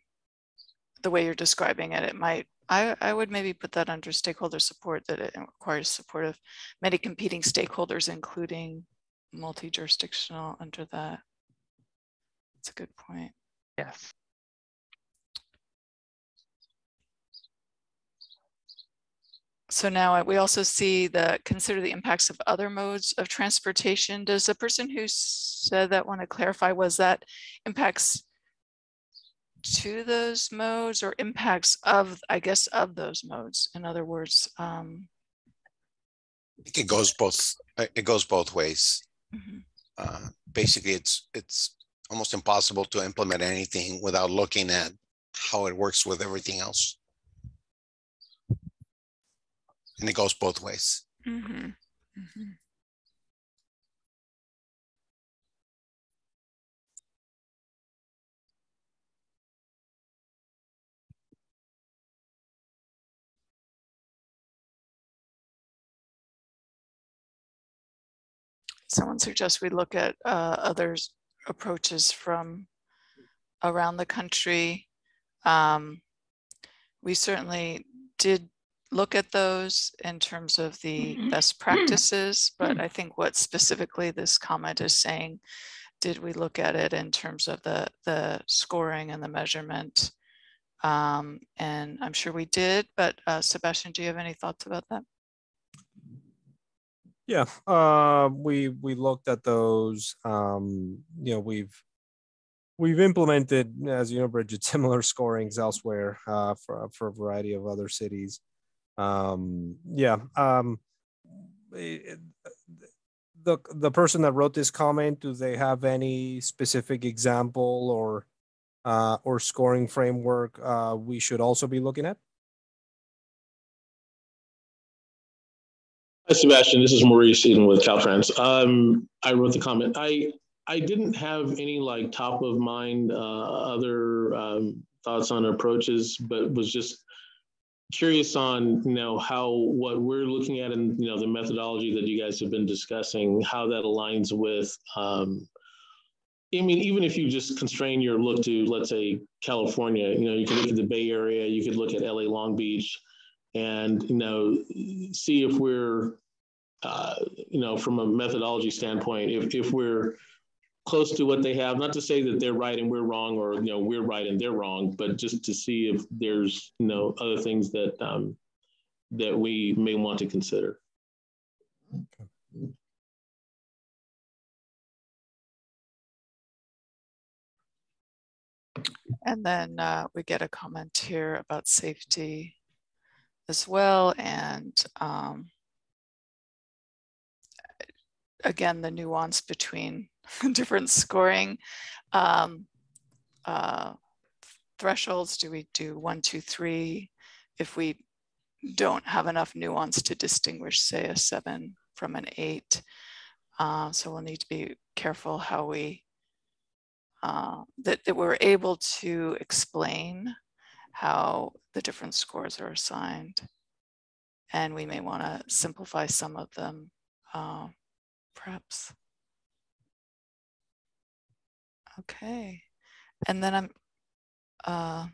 the way you're describing it. It might I, I would maybe put that under stakeholder support that it requires support of many competing stakeholders, including multi-jurisdictional under that. That's a good point. Yes. So now we also see the consider the impacts of other modes of transportation. Does the person who said that want to clarify, was that impacts to those modes or impacts of, I guess, of those modes? In other words, um, it goes both, it goes both ways. mm-hmm. Uh, basically, it's, it's almost impossible to implement anything without looking at how it works with everything else. And it goes both ways. Mm-hmm. Mm-hmm. Someone suggests we look at uh, others approaches from around the country. Um, we certainly did look at those in terms of the best practices, but I think what specifically this comment is saying, did we look at it in terms of the, the scoring and the measurement? Um, and I'm sure we did, but uh, Sebastian, do you have any thoughts about that? Yeah, uh, we we looked at those. Um, you know, we've we've implemented, as you know, Bridget, similar scorings elsewhere uh, for for a variety of other cities. Um, yeah, um, it, the the person that wrote this comment, do they have any specific example or uh, or scoring framework uh, we should also be looking at? Hi, Sebastian. This is Maurice Eden with Caltrans. Um, I wrote the comment. I I didn't have any like top of mind uh, other um, thoughts on approaches, but was just curious on you know how what we're looking at and you know the methodology that you guys have been discussing, how that aligns with. Um, I mean, even if you just constrain your look to, let's say, California, you know, you can look at the Bay Area, you could look at LA Long Beach, and you know see if we're uh, you know from a methodology standpoint if, if we're close to what they have not to say that they're right and we're wrong or you know we're right and they're wrong but just to see if there's you know other things that um, that we may want to consider okay. And then uh, we get a comment here about safety as well. And um, again, the nuance between different scoring um, uh, thresholds. Do we do one, two, three? If we don't have enough nuance to distinguish, say, a seven from an eight. Uh, so we'll need to be careful how we, uh, that, that we're able to explain how the different scores are assigned. And we may want to simplify some of them, uh, perhaps. Okay. And then I'm, uh,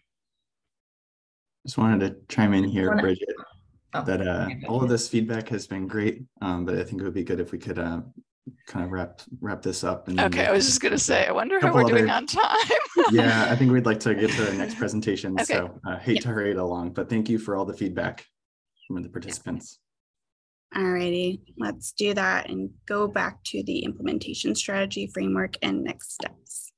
just wanted to chime in here, Wanna- Bridget, Oh, that uh, all of this feedback has been great, um, but I think it would be good if we could uh, kind of wrap wrap this up. And okay, we I was just going to say, I wonder how we're doing on time. yeah, I think we'd like to get to the next presentation. Okay. So I hate to hurry it along, but thank you for all the feedback from the participants. Alrighty, let's do that and go back to the implementation strategy framework and next steps.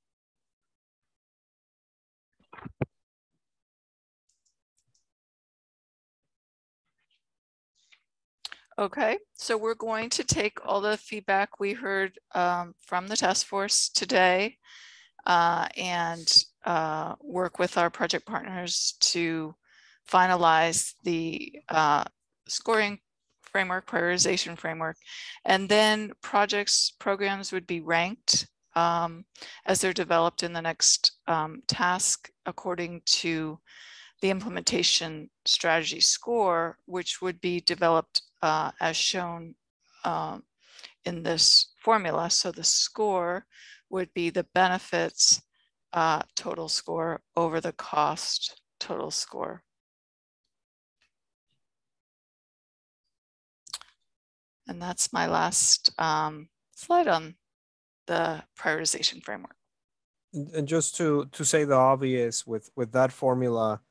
Okay, so we're going to take all the feedback we heard um, from the task force today uh, and uh, work with our project partners to finalize the uh, scoring framework, prioritization framework, and then projects, programs would be ranked um, as they're developed in the next um, task according to the implementation strategy score, which would be developed uh, as shown um, in this formula. So the score would be the benefits uh, total score over the cost total score. And that's my last um, slide on the prioritization framework. And just to to say the obvious, with with that formula,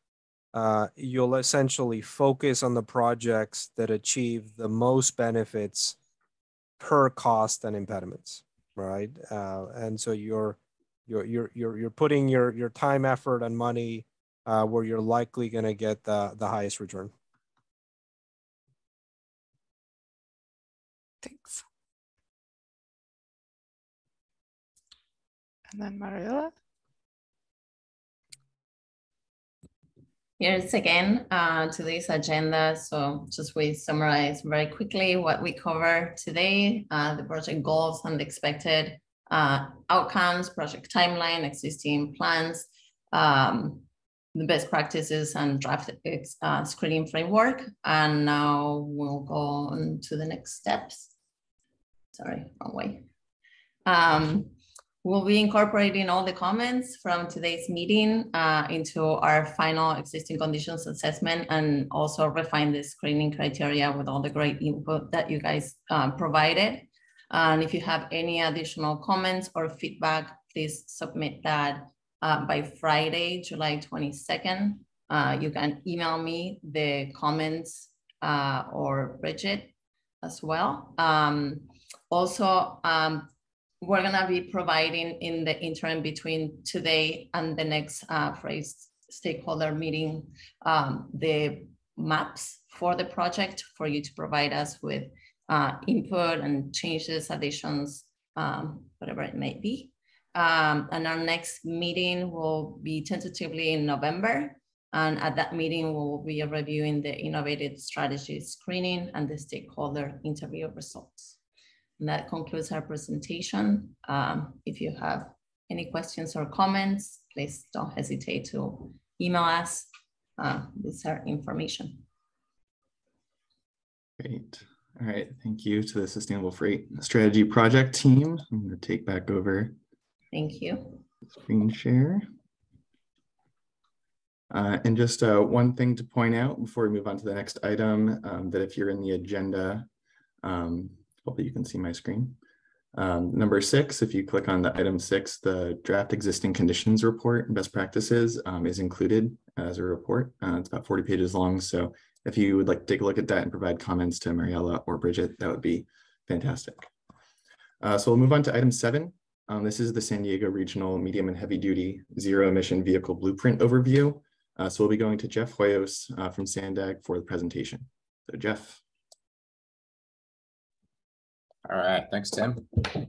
uh, you'll essentially focus on the projects that achieve the most benefits per cost and impediments, right? Uh, and so you're you're you're you're you're putting your your time, effort, and money uh, where you're likely going to get the the highest return. Thanks. And then Mariela. Here's again uh, today's agenda. So just we summarize very quickly what we cover today, uh, the project goals and the expected uh, outcomes, project timeline, existing plans, um, the best practices and draft uh, screening framework. And now we'll go on to the next steps. Sorry, wrong way. Um, We'll be incorporating all the comments from today's meeting uh, into our final existing conditions assessment and also refine the screening criteria with all the great input that you guys uh, provided. And if you have any additional comments or feedback, please submit that uh, by Friday, July 22nd. Uh, you can email me the comments uh, or Bridget as well. Um, also, um, we're gonna be providing in the interim between today and the next uh, phrase stakeholder meeting, um, the maps for the project for you to provide us with uh, input and changes, additions, um, whatever it may be. Um, and our next meeting will be tentatively in November. And at that meeting, we'll be reviewing the innovative strategy screening and the stakeholder interview results. And that concludes our presentation. Um, if you have any questions or comments, please don't hesitate to email us. Uh, this is our information. Great. All right. Thank you to the Sustainable Freight Strategy Project team. I'm going to take back over. Thank you. Screen share. Uh, and just uh, one thing to point out before we move on to the next item, um, that if you're in the agenda, um, Hopefully you can see my screen. Um, number six, if you click on the item six, the draft existing conditions report and best practices um, is included as a report. Uh, it's about 40 pages long. So if you would like to take a look at that and provide comments to Mariella or Bridget, that would be fantastic. Uh, so we'll move on to item seven. Um, this is the San Diego Regional Medium and Heavy Duty Zero Emission Vehicle Blueprint Overview. Uh, so we'll be going to Jeff Hoyos uh, from SANDAG for the presentation. So Jeff. All right, thanks, Tim. Good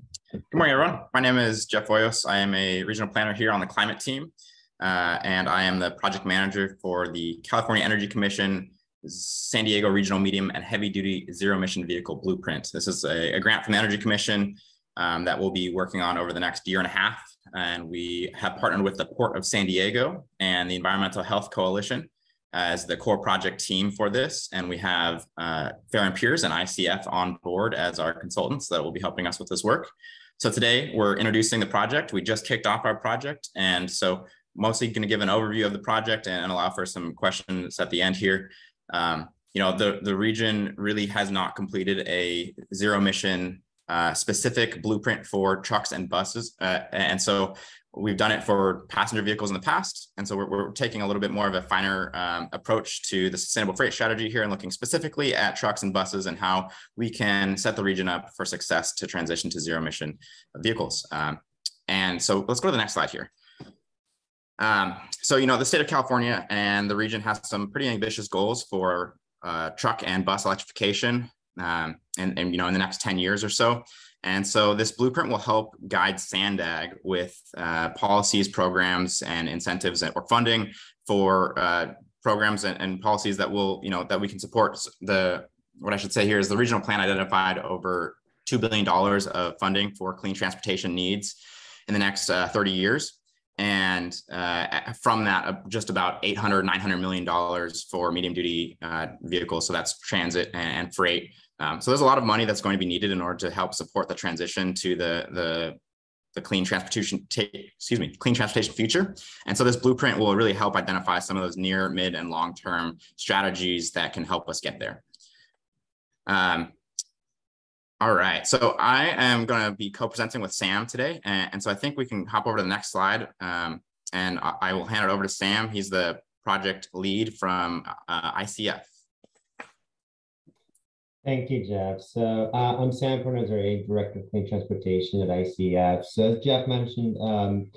morning, everyone. My name is Jeff Hoyos. I am a regional planner here on the climate team, uh, and I am the project manager for the California Energy Commission San Diego Regional Medium and Heavy Duty Zero Emission Vehicle Blueprint. This is a, a grant from the Energy Commission um, that we'll be working on over the next year and a half. And we have partnered with the Port of San Diego and the Environmental Health Coalition as the core project team for this. And we have uh, and Peers and ICF on board as our consultants that will be helping us with this work. So today we're introducing the project. We just kicked off our project. And so mostly going to give an overview of the project and allow for some questions at the end here. Um, you know, the, the region really has not completed a zero emission uh, specific blueprint for trucks and buses. Uh, and so we've done it for passenger vehicles in the past. And so we're, we're taking a little bit more of a finer um, approach to the sustainable freight strategy here and looking specifically at trucks and buses and how we can set the region up for success to transition to zero emission vehicles. Um, and so let's go to the next slide here. Um, so, you know, the state of California and the region has some pretty ambitious goals for uh, truck and bus electrification um, and, and, you know, in the next 10 years or so. And so this blueprint will help guide SANDAG with uh, policies, programs, and incentives or funding for uh, programs and, and, policies that will, you know, that we can support. The what I should say here is the regional plan identified over two billion dollars of funding for clean transportation needs in the next uh, 30 years. And uh, from that, uh, just about 800, 900 million dollars for medium duty uh, vehicles. So that's transit and, and freight um, so there's a lot of money that's going to be needed in order to help support the transition to the the the clean transportation excuse me clean transportation future. And so this blueprint will really help identify some of those near mid and long term strategies that can help us get there. Um, all right. So i am going to be co-presenting with sam today and, and, so i think we can hop over to the next slide. Um, and I, I, will hand it over to sam. He's the project lead from uh, icf Thank you, Jeff. So uh, I'm Sam Pournazeri, Director of Clean Transportation at ICF. So as Jeff mentioned, um,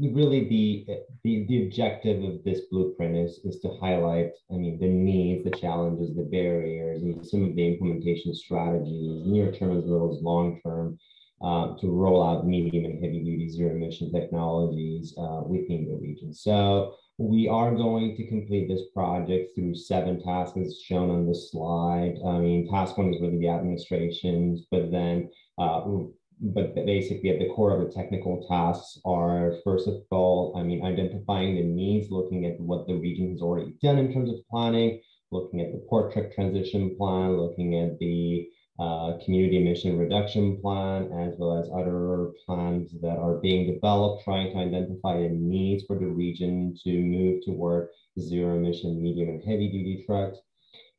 really the, the the objective of this blueprint is is to highlight, I mean, the needs, the challenges, the barriers, and some of the implementation strategies, near term as well as long term, uh, to roll out medium and heavy duty zero emission technologies uh, within the region. So we are going to complete this project through seven tasks as shown on the slide. I mean, task one is really the administrations, but then, uh, but basically at the core of the technical tasks are, first of all, I mean, identifying the needs, looking at what the region has already done in terms of planning, looking at the port truck transition plan, looking at the uh, community emission reduction plan, as well as other plans that are being developed, trying to identify the needs for the region to move toward zero emission medium and heavy duty trucks.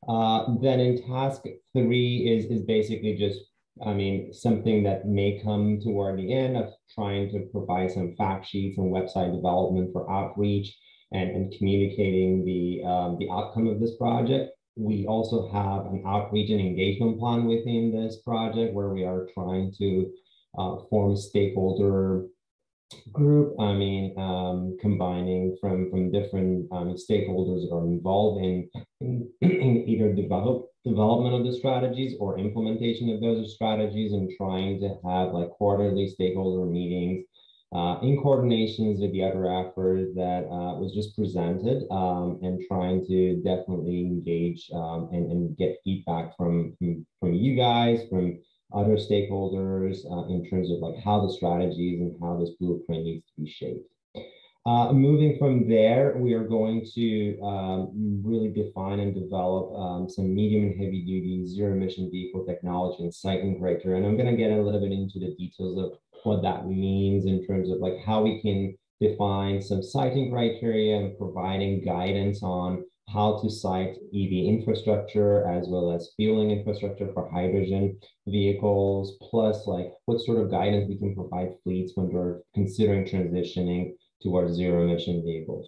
Uh, then in task three is, is basically just, I mean, something that may come toward the end of trying to provide some fact sheets and website development for outreach and, and communicating the, um, the outcome of this project we also have an outreach and engagement plan within this project where we are trying to uh, form a stakeholder group. I mean, um, combining from, from different um, stakeholders that are involved in, in, in, either develop, development of the strategies or implementation of those strategies and trying to have like quarterly stakeholder meetings uh, in coordinations with the other efforts that uh, was just presented um, and trying to definitely engage um, and, and, get feedback from, from, from, you guys, from other stakeholders uh, in terms of like how the strategies and how this blueprint needs to be shaped. Uh, moving from there, we are going to um, really define and develop um, some medium and heavy duty zero emission vehicle technology and siting criteria. And I'm going to get a little bit into the details of what that means in terms of like how we can define some siting criteria and providing guidance on how to site EV infrastructure as well as fueling infrastructure for hydrogen vehicles, plus like what sort of guidance we can provide fleets when they're considering transitioning towards zero emission vehicles.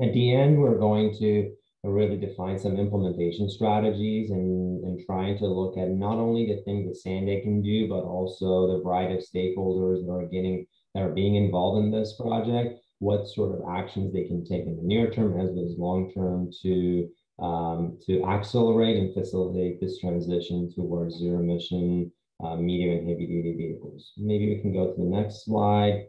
At the end, we're going to really define some implementation strategies and, and trying to look at not only the things that SANDAG can do, but also the variety of stakeholders that are getting that are being involved in this project, what sort of actions they can take in the near term as well as long term to um, to accelerate and facilitate this transition towards zero emission uh, medium and heavy duty vehicles. Maybe we can go to the next slide.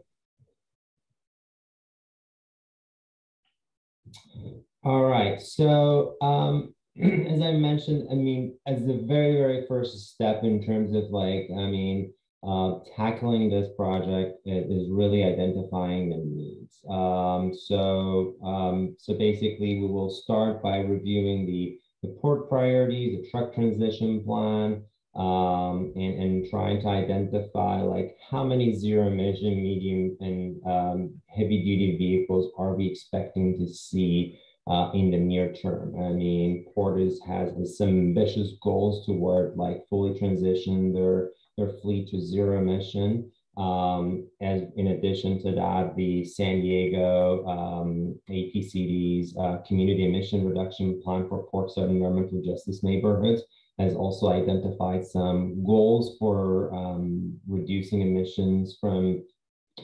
All right. So um, as I mentioned, I mean, as the very, very first step in terms of like, I mean, uh, tackling this project is really identifying the needs. Um, so, um, so basically, we will start by reviewing the, the port priorities, the truck transition plan, um, and, and trying to identify like how many zero emission, medium, and um, heavy duty vehicles are we expecting to see uh, in the near term. I mean, Portis has some ambitious goals toward like fully transition their their fleet to zero emission. Um, as in addition to that, the San Diego um, APCD's uh, community emission reduction plan for Portside environmental justice neighborhoods has also identified some goals for um, reducing emissions from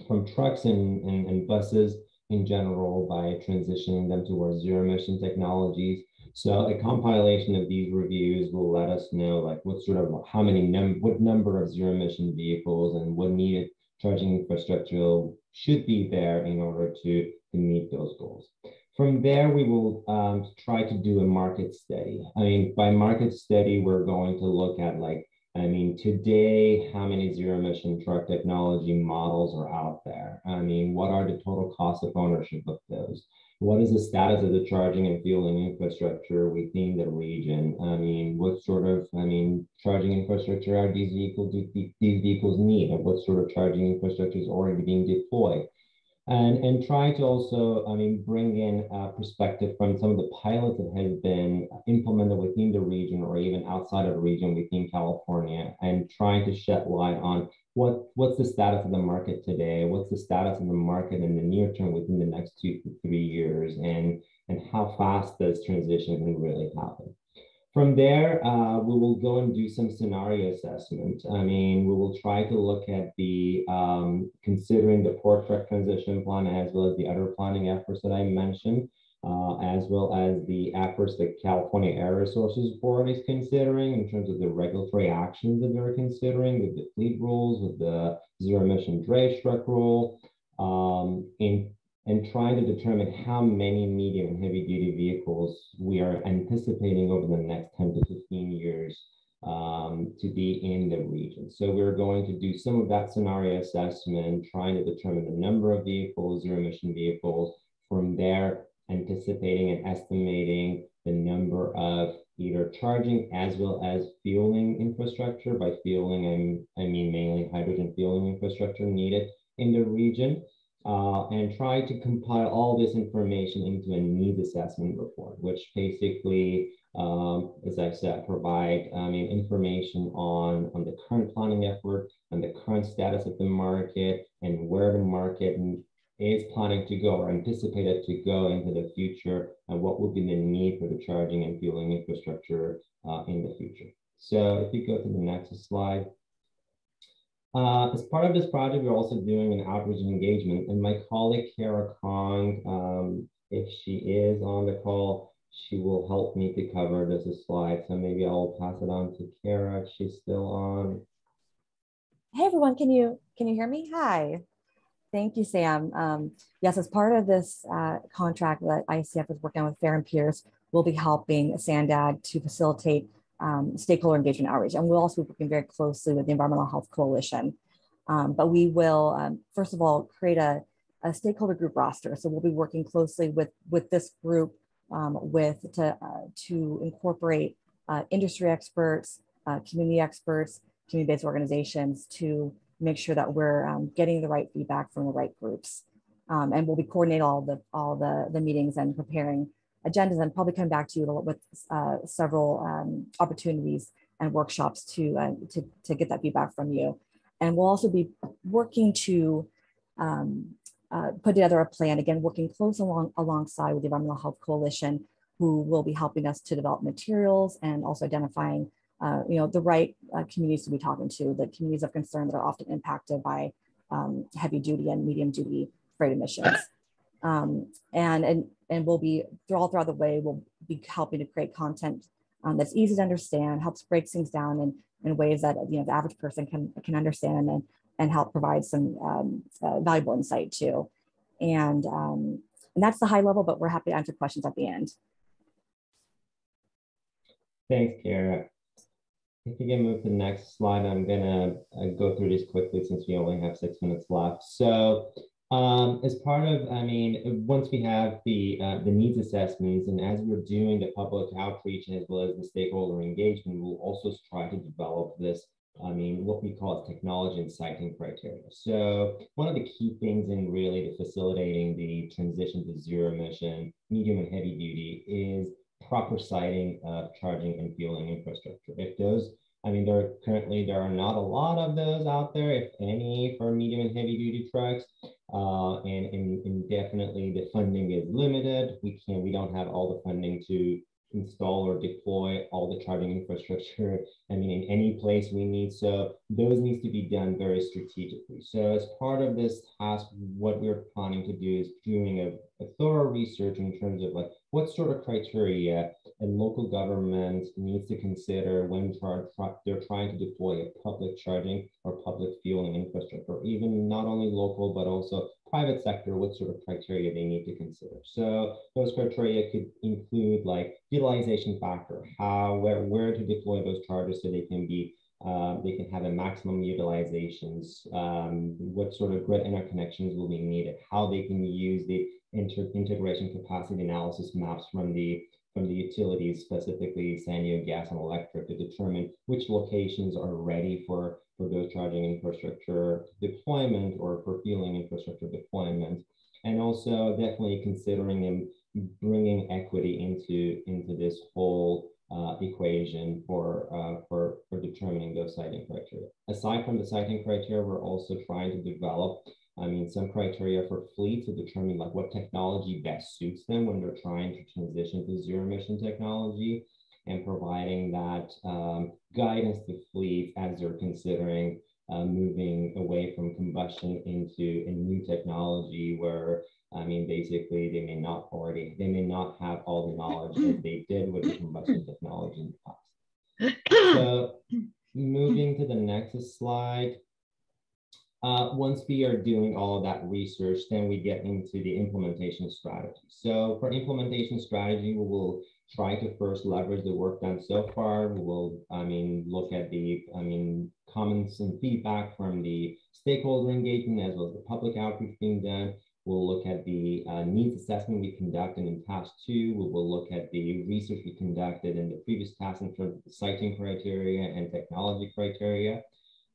from trucks and, and, and buses in general by transitioning them towards zero emission technologies. So a compilation of these reviews will let us know like what sort of how many num what number of zero emission vehicles and what needed charging infrastructure should be there in order to, to meet those goals. From there, we will um, try to do a market study. I mean, by market study, we're going to look at like, I mean, today, how many zero emission truck technology models are out there? I mean, what are the total cost of ownership of those? what is the status of the charging and fueling infrastructure within the region? I mean, what sort of, I mean, charging infrastructure are these vehicles, these vehicles need? And what sort of charging infrastructure is already being deployed? And, and try to also, I mean, bring in a perspective from some of the pilots that have been implemented within the region or even outside of the region within California and trying to shed light on what what's the status of the market today? What's the status of the market in the near term within the next two to three years? And, and how fast this transition can really happen? From there, uh, we will go and do some scenario assessment. I mean, we will try to look at the, um, considering the port truck transition plan as well as the other planning efforts that I mentioned, uh, as well as the efforts that California Air Resources Board is considering in terms of the regulatory actions that they're considering with the fleet rules, with the zero emission drayage truck rule, um, in, and trying to determine how many medium and heavy duty vehicles we are anticipating over the next 10 to 15 years um, to be in the region. So we're going to do some of that scenario assessment, trying to determine the number of vehicles, zero emission vehicles. From there, anticipating and estimating the number of either charging as well as fueling infrastructure. By fueling, I'm, I mean mainly hydrogen fueling infrastructure needed in the region. Uh, and try to compile all this information into a needs assessment report, which basically, um, as I said, provide I mean, information on, on the current planning effort and the current status of the market and where the market is planning to go or anticipated to go into the future and what would be the need for the charging and fueling infrastructure uh, in the future. So if you go to the next slide. Uh, as part of this project, we're also doing an outreach and engagement and my colleague Kara Kong, um, if she is on the call, she will help me to cover this slide. So maybe I'll pass it on to Kara if she's still on. Hey everyone, can you can you hear me? Hi. Thank you, Sam. Um, yes, as part of this uh, contract that ICF is working on with Fehr & Peers, we'll be helping SANDAG to facilitate um, stakeholder engagement outreach. And we'll also be working very closely with the Environmental Health Coalition. Um, but we will, um, first of all, create a, a, stakeholder group roster. So we'll be working closely with, with this group um, with to, uh, to incorporate uh, industry experts, uh, community experts, community-based organizations to make sure that we're um, getting the right feedback from the right groups. Um, and we'll be coordinating all the all the, the meetings and preparing agendas and probably come back to you with uh, several um, opportunities and workshops to, uh, to, to get that feedback from you. And we'll also be working to um, uh, put together a plan, again, working close along alongside with the Environmental Health Coalition, who will be helping us to develop materials and also identifying uh, you know, the right uh, communities to be talking to, the communities of concern that are often impacted by um, heavy duty and medium duty freight emissions. Um, and, and, and we'll be all throughout the way, we'll be helping to create content um, that's easy to understand, helps break things down in, in ways that, you know, the average person can, can understand and, and help provide some um, uh, valuable insight too. And, um, and that's the high level, but we're happy to answer questions at the end. Thanks, Kara. If you can move to the next slide, I'm gonna uh, go through these quickly since we only have six minutes left. So um, as part of, I mean, once we have the uh, the needs assessments and as we're doing the public outreach as well as the stakeholder engagement, we'll also try to develop this, I mean, what we call technology and siting criteria. So one of the key things in really facilitating the transition to zero emission, medium and heavy duty is proper siting of charging and fueling infrastructure. If those I mean, there currently there are not a lot of those out there, if any, for medium and heavy duty trucks. Uh, and, and, and definitely the funding is limited. We can't, we don't have all the funding to install or deploy all the charging infrastructure. I mean, in any place we need. So those needs to be done very strategically. So as part of this task, what we're planning to do is doing a, a thorough research in terms of like what sort of criteria a local government needs to consider when they're trying to deploy a public charging or public fueling infrastructure, even not only local, but also private sector, what sort of criteria they need to consider. So those criteria could include like utilization factor, how, where, where to deploy those chargers so they can be uh, they can have a maximum utilizations, um, what sort of grid interconnections will be needed, how they can use the inter integration capacity analysis maps from the from the utilities, specifically San Diego Gas and Electric, to determine which locations are ready for, for those charging infrastructure deployment or for fueling infrastructure deployment. And also definitely considering and bringing equity into, into this whole uh, equation for, uh, for, for determining those siting criteria. Aside from the siting criteria, we're also trying to develop I mean, some criteria for fleet to determine like what technology best suits them when they're trying to transition to zero emission technology and providing that um, guidance to fleet as they're considering uh, moving away from combustion into a new technology where I mean, basically, they may not already, they may not have all the knowledge that they did with the combustion technology in the past. So moving to the next slide. Uh, once we are doing all of that research, then we get into the implementation strategy. So for implementation strategy, we will try to first leverage the work done so far. We will, I mean, look at the, I mean, comments and feedback from the stakeholder engagement as well as the public outreach being done. We'll look at the uh, needs assessment we conducted in task two. We will look at the research we conducted in the previous task in terms of the siting criteria and technology criteria.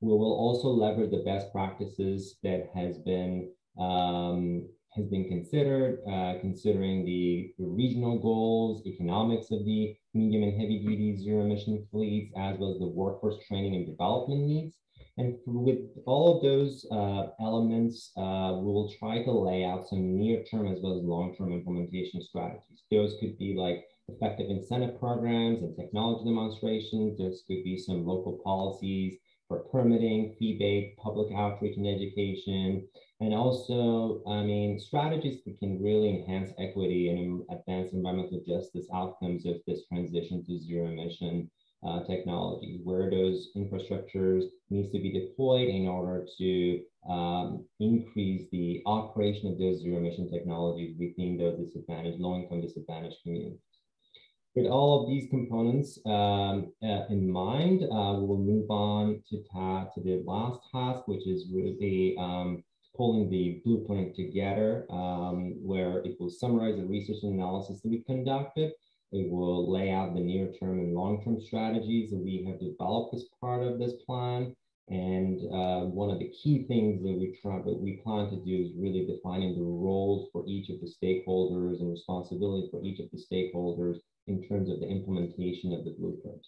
We will also leverage the best practices that has been um, has been considered, uh, considering the, regional goals, economics of the medium and heavy duty zero emission fleets, as well as the workforce training and development needs. And with all of those uh, elements, uh, we will try to lay out some near-term as well as long-term implementation strategies. Those could be like effective incentive programs and technology demonstrations. Those could be some local policies for permitting, fee-based public outreach and education, and also, I mean, strategies that can really enhance equity and advance environmental justice outcomes of this transition to zero emission uh, technology, where those infrastructures needs to be deployed in order to um, increase the operation of those zero emission technologies within those disadvantaged, low-income disadvantaged communities. With all of these components um, uh, in mind, uh, we will move on to, to the last task, which is really um, pulling the blueprint together, um, where it will summarize the research and analysis that we conducted. It will lay out the near-term and long-term strategies that we have developed as part of this plan. And uh, one of the key things that we try, but we plan to do is really defining the roles for each of the stakeholders and responsibilities for each of the stakeholders in terms of the implementation of the blueprint.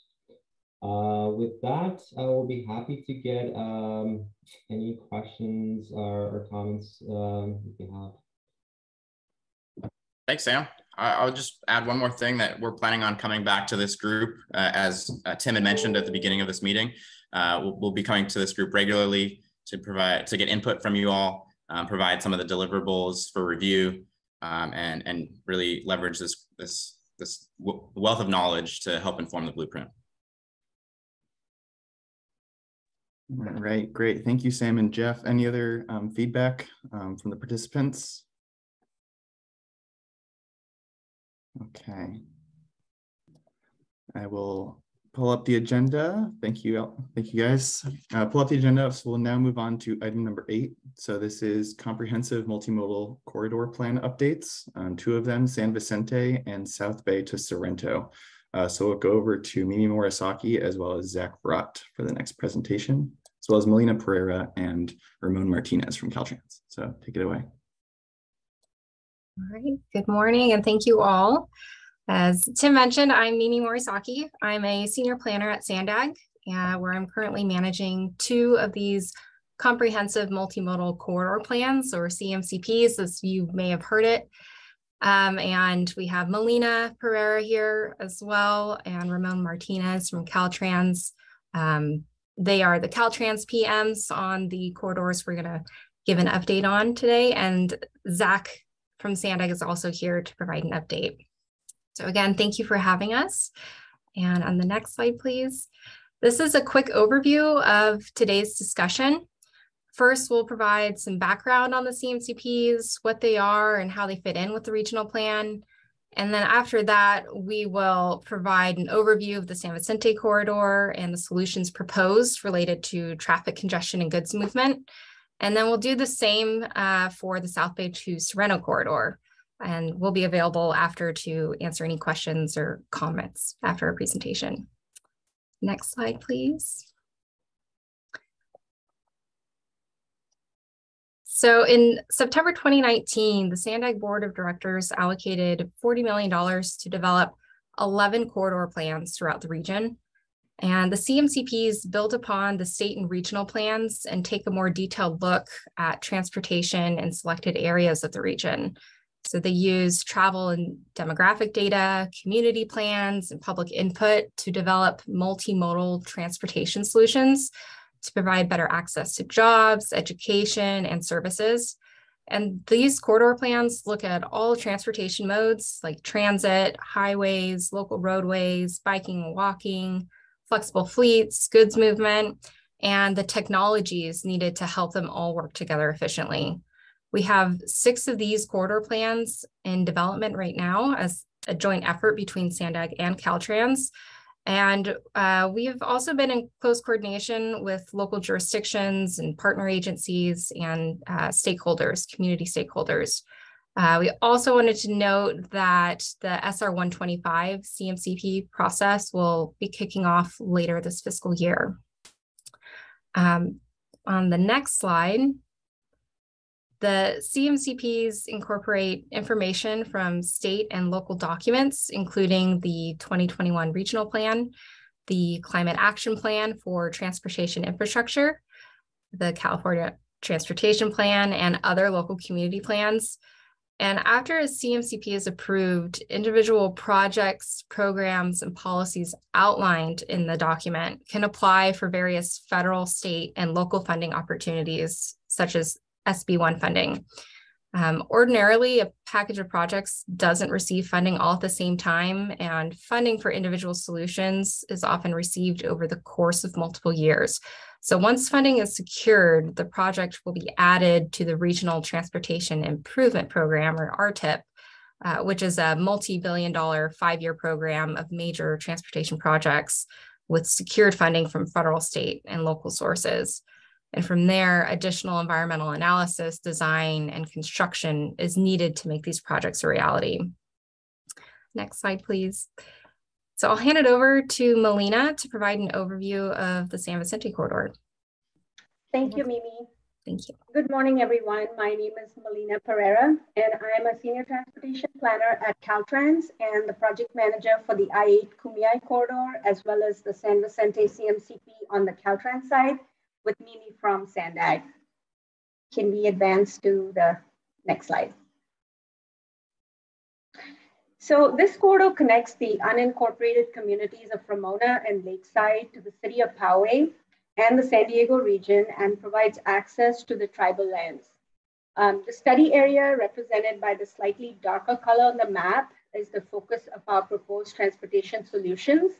Uh, with that, I will be happy to get um, any questions or, or comments um, if you have. Thanks, Sam. I'll just add one more thing that we're planning on coming back to this group. Uh, as uh, Tim had mentioned at the beginning of this meeting, uh, we'll, we'll, be coming to this group regularly to provide to get input from you all, um, provide some of the deliverables for review, um, and and really leverage this this this wealth of knowledge to help inform the blueprint. Right, great. Thank you, Sam and Jeff. Any other um, feedback um, from the participants? Okay. I will pull up the agenda. Thank you. Thank you guys. Uh, pull up the agenda. So we'll now move on to item number eight. So this is comprehensive multimodal corridor plan updates. Um, two of them, San Vicente and South Bay to Sorrento. Uh, so we'll go over to Mimi Morisaki as well as Zach Brott for the next presentation, as well as Melina Pereira and Ramon Martinez from Caltrans. So take it away. All right, good morning and thank you all. As Tim mentioned, I'm Mimi Morisaki. I'm a senior planner at SANDAG, uh, where I'm currently managing two of these comprehensive multimodal corridor plans or CMCPs, as you may have heard it. Um, and we have Melina Pereira here as well, and Ramon Martinez from Caltrans. Um, they are the Caltrans PMs on the corridors we're gonna give an update on today. And Zach from SANDAG is also here to provide an update. So again, thank you for having us. And on the next slide, please. This is a quick overview of today's discussion. First, we'll provide some background on the CMCPs, what they are and how they fit in with the regional plan. And then after that, we will provide an overview of the San Vicente corridor and the solutions proposed related to traffic congestion and goods movement. And then we'll do the same uh, for the South Bay to Sorrento corridor. And we'll be available after to answer any questions or comments after our presentation. Next slide, please. So in September 2019, the SANDAG Board of Directors allocated $40 million to develop 11 corridor plans throughout the region. And the CMCPs build upon the state and regional plans and take a more detailed look at transportation in selected areas of the region. So they use travel and demographic data, community plans, and public input to develop multimodal transportation solutions to provide better access to jobs, education, and services. And these corridor plans look at all transportation modes like transit, highways, local roadways, biking and walking, flexible fleets, goods movement, and the technologies needed to help them all work together efficiently. We have six of these corridor plans in development right now as a joint effort between SANDAG and Caltrans. And uh, we have also been in close coordination with local jurisdictions and partner agencies and uh, stakeholders, community stakeholders. Uh, we also wanted to note that the SR 125 CMCP process will be kicking off later this fiscal year. Um, on the next slide, the CMCPs incorporate information from state and local documents, including the 2021 Regional Plan, the Climate Action Plan for Transportation Infrastructure, the California Transportation Plan, and other local community plans. And after a CMCP is approved, individual projects, programs, and policies outlined in the document can apply for various federal, state, and local funding opportunities, such as SB1 funding. Um, ordinarily, a package of projects doesn't receive funding all at the same time, and funding for individual solutions is often received over the course of multiple years. So once funding is secured, the project will be added to the Regional Transportation Improvement Program, or RTIP, uh, which is a multi-billion dollar five-year program of major transportation projects with secured funding from federal, state, and local sources. And from there, additional environmental analysis, design, and construction is needed to make these projects a reality. Next slide, please. So I'll hand it over to Melina to provide an overview of the San Vicente corridor. Thank you, Mimi. Thank you. Good morning, everyone. My name is Melina Pereira, and I'm a senior transportation planner at Caltrans and the project manager for the I-8 Kumeyaay corridor, as well as the San Vicente CMCP on the Caltrans side with Mimi from SANDAG. Can we advance to the next slide? So this corridor connects the unincorporated communities of Ramona and Lakeside to the city of Poway and the San Diego region and provides access to the tribal lands. Um, the study area represented by the slightly darker color on the map is the focus of our proposed transportation solutions.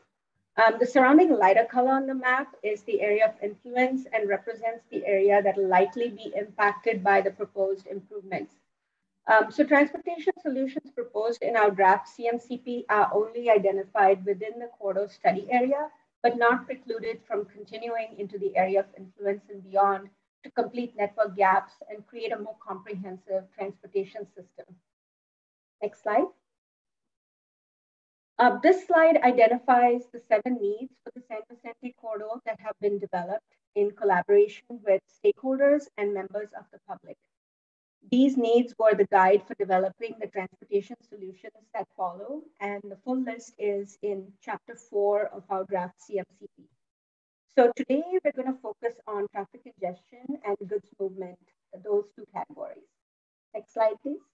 Um, the surrounding lighter color on the map is the area of influence and represents the area that will likely be impacted by the proposed improvements. Um, so transportation solutions proposed in our draft CMCP are only identified within the corridor study area, but not precluded from continuing into the area of influence and beyond to complete network gaps and create a more comprehensive transportation system. Next slide. Uh, this slide identifies the seven needs for the San Vicente corridor that have been developed in collaboration with stakeholders and members of the public. These needs were the guide for developing the transportation solutions that follow, and the full list is in chapter four of our draft CMCP. So today we're going to focus on traffic congestion and goods movement, those two categories. Next slide, please.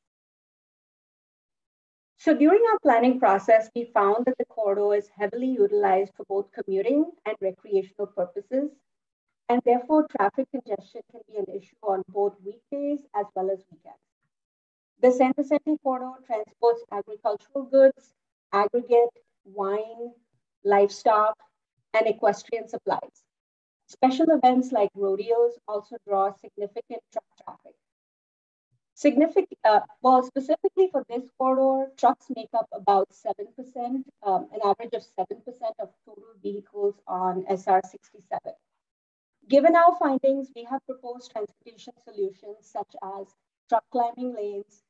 So during our planning process, we found that the corridor is heavily utilized for both commuting and recreational purposes. And therefore, traffic congestion can be an issue on both weekdays as well as weekends. The San Vicente corridor transports agricultural goods, aggregate, wine, livestock, and equestrian supplies. Special events like rodeos also draw significant truck traffic. Uh, well, specifically for this corridor, trucks make up about 7%, um, an average of 7% of total vehicles on SR 67. Given our findings, we have proposed transportation solutions such as truck climbing lanes,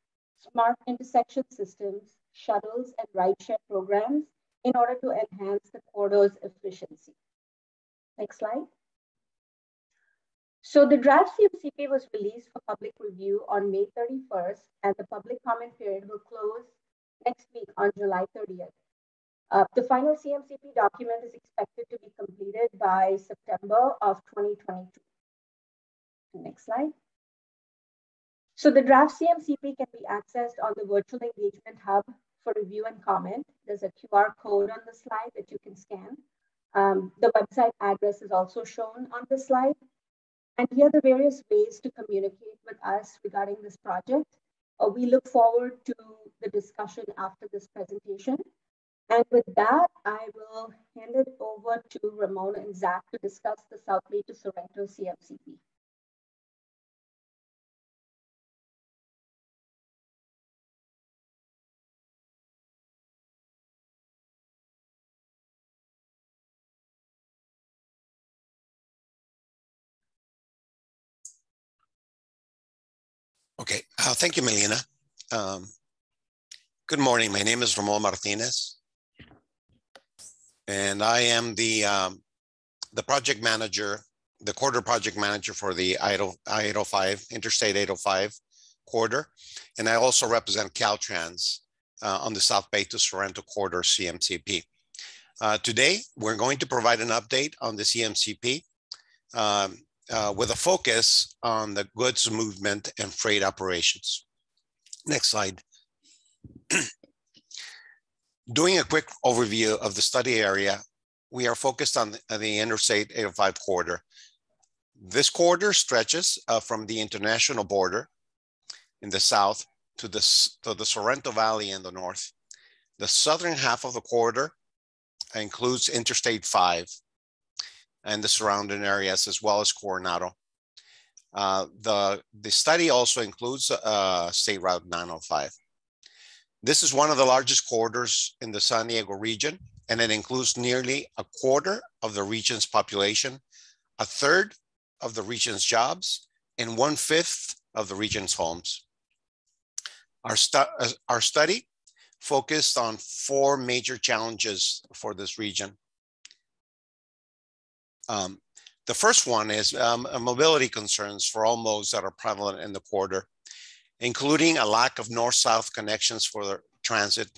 smart intersection systems, shuttles, and rideshare programs in order to enhance the corridor's efficiency. Next slide. So the draft CMCP was released for public review on May 31st, and the public comment period will close next week on July 30th. Uh, the final CMCP document is expected to be completed by September of 2022. Next slide. So the draft CMCP can be accessed on the Virtual Engagement Hub for review and comment. There's a QR code on the slide that you can scan. Um, the website address is also shown on the slide. And here are the various ways to communicate with us regarding this project. Uh, we look forward to the discussion after this presentation. And with that, I will hand it over to Ramon and Zach to discuss the South Bay to Sorrento CMCP. Okay, uh, thank you, Melina. Um, good morning. My name is Ramon Martinez, and I am the um, the project manager, the quarter project manager for the I-805 Interstate 805 corridor, and I also represent Caltrans uh, on the South Bay to Sorrento corridor CMCP. Uh, today, we're going to provide an update on the CMCP. Um, uh, with a focus on the goods movement and freight operations. Next slide. Doing a quick overview of the study area, we are focused on the, Interstate 805 corridor. This corridor stretches uh, from the international border in the south to the, to the Sorrento Valley in the north. The southern half of the corridor includes Interstate 5, and the surrounding areas, as well as Coronado. Uh, the, the study also includes uh, State Route 905. This is one of the largest corridors in the San Diego region, and it includes nearly a quarter of the region's population, a third of the region's jobs, and one fifth of the region's homes. Our, stu uh, our study focused on four major challenges for this region. Um, the first one is um, mobility concerns for all modes that are prevalent in the corridor, including a lack of north-south connections for transit,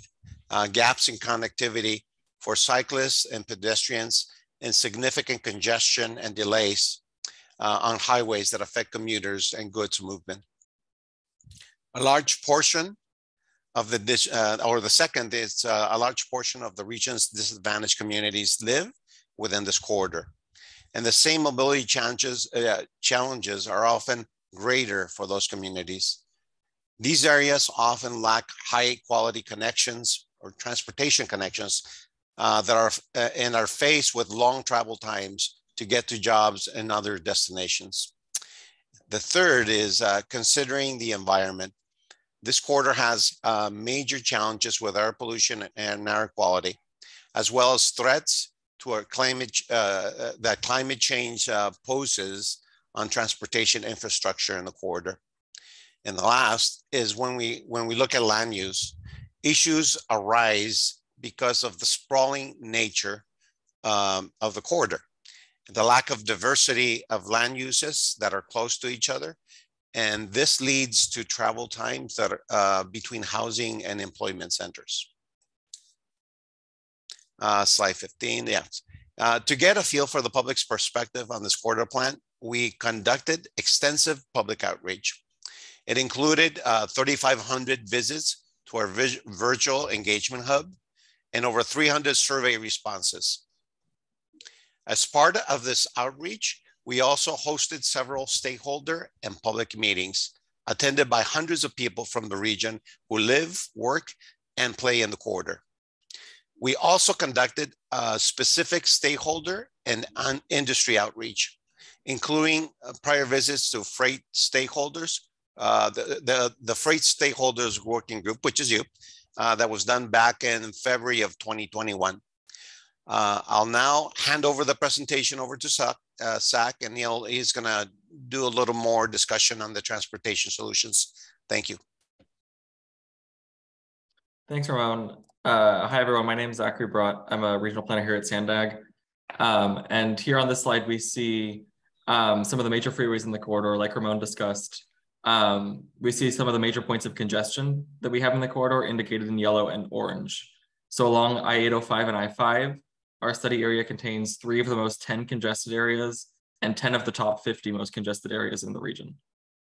uh, gaps in connectivity for cyclists and pedestrians, and significant congestion and delays uh, on highways that affect commuters and goods movement. A large portion of the, uh, or the second is uh, a large portion of the region's disadvantaged communities live within this corridor and the same mobility challenges, uh, challenges are often greater for those communities. These areas often lack high quality connections or transportation connections uh, that are uh, and are faced with long travel times to get to jobs and other destinations. The third is uh, considering the environment. This quarter has uh, major challenges with air pollution and air quality, as well as threats to our climate uh, uh, that climate change uh, poses on transportation infrastructure in the corridor. And the last is when we when we look at land use, issues arise because of the sprawling nature um, of the corridor, the lack of diversity of land uses that are close to each other, and this leads to travel times that are uh, between housing and employment centers. Uh, slide 15, yeah. Uh, to get a feel for the public's perspective on this corridor plan, we conducted extensive public outreach. It included uh, 3,500 visits to our virtual engagement hub and over 300 survey responses. As part of this outreach, we also hosted several stakeholder and public meetings attended by hundreds of people from the region who live, work, and play in the corridor. We also conducted specific stakeholder and industry outreach, including uh, prior visits to freight stakeholders, uh, the, the, the, freight stakeholders working group, which is you, uh, that was done back in February of 2021. Uh, I'll now hand over the presentation over to uh, Zach and he'll, he's gonna do a little more discussion on the transportation solutions. Thank you. Thanks, Ramon. Uh, hi, everyone. My name is Zachary Brott. I'm a regional planner here at SANDAG. Um, and here on this slide, we see um, some of the major freeways in the corridor, like Ramon discussed. Um, we see some of the major points of congestion that we have in the corridor indicated in yellow and orange. So along I-805 and I-5, our study area contains three of the most 10 congested areas and 10 of the top 50 most congested areas in the region.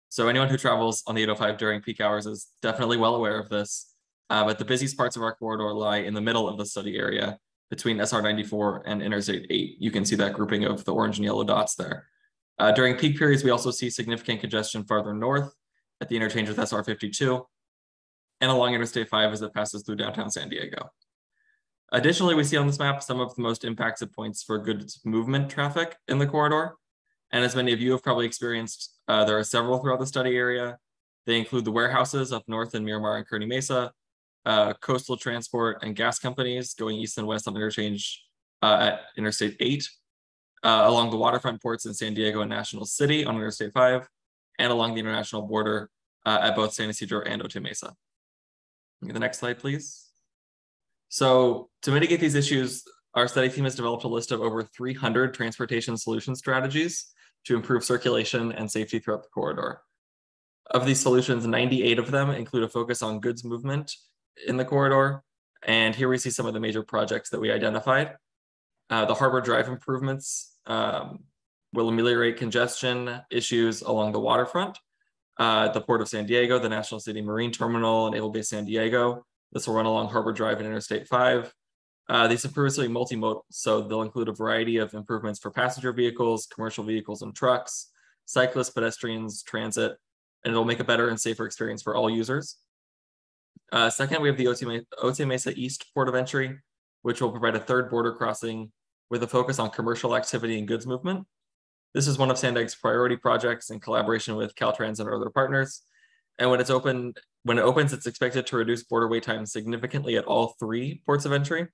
So anyone who travels on the 805 during peak hours is definitely well aware of this. Uh, but the busiest parts of our corridor lie in the middle of the study area between SR 94 and Interstate 8. You can see that grouping of the orange and yellow dots there. Uh, during peak periods, we also see significant congestion farther north at the interchange with SR 52 and along Interstate 5 as it passes through downtown San Diego. Additionally, we see on this map some of the most impacted points for goods movement traffic in the corridor. And as many of you have probably experienced, uh, there are several throughout the study area. They include the warehouses up north in Miramar and Kearny Mesa, uh, coastal transport and gas companies going east and west on interchange uh, at Interstate 8, uh, along the waterfront ports in San Diego and National City on Interstate 5, and along the international border uh, at both San Ysidro and Otay Mesa. The next slide, please. So to mitigate these issues, our study team has developed a list of over 300 transportation solution strategies to improve circulation and safety throughout the corridor. Of these solutions, 98 of them include a focus on goods movement in the corridor. And here we see some of the major projects that we identified. Uh, the Harbor Drive improvements um, will ameliorate congestion issues along the waterfront. Uh, the Port of San Diego, the National City Marine Terminal, and Naval Base San Diego, this will run along Harbor Drive and Interstate 5. Uh, these improvements will be multimodal, so they'll include a variety of improvements for passenger vehicles, commercial vehicles and trucks, cyclists, pedestrians, transit, and it'll make a better and safer experience for all users. Uh, second, we have the Otay Mesa East port of entry, which will provide a third border crossing with a focus on commercial activity and goods movement. This is one of SANDAG's priority projects in collaboration with Caltrans and other partners. And when it's open, when it opens, it's expected to reduce border wait times significantly at all three ports of entry,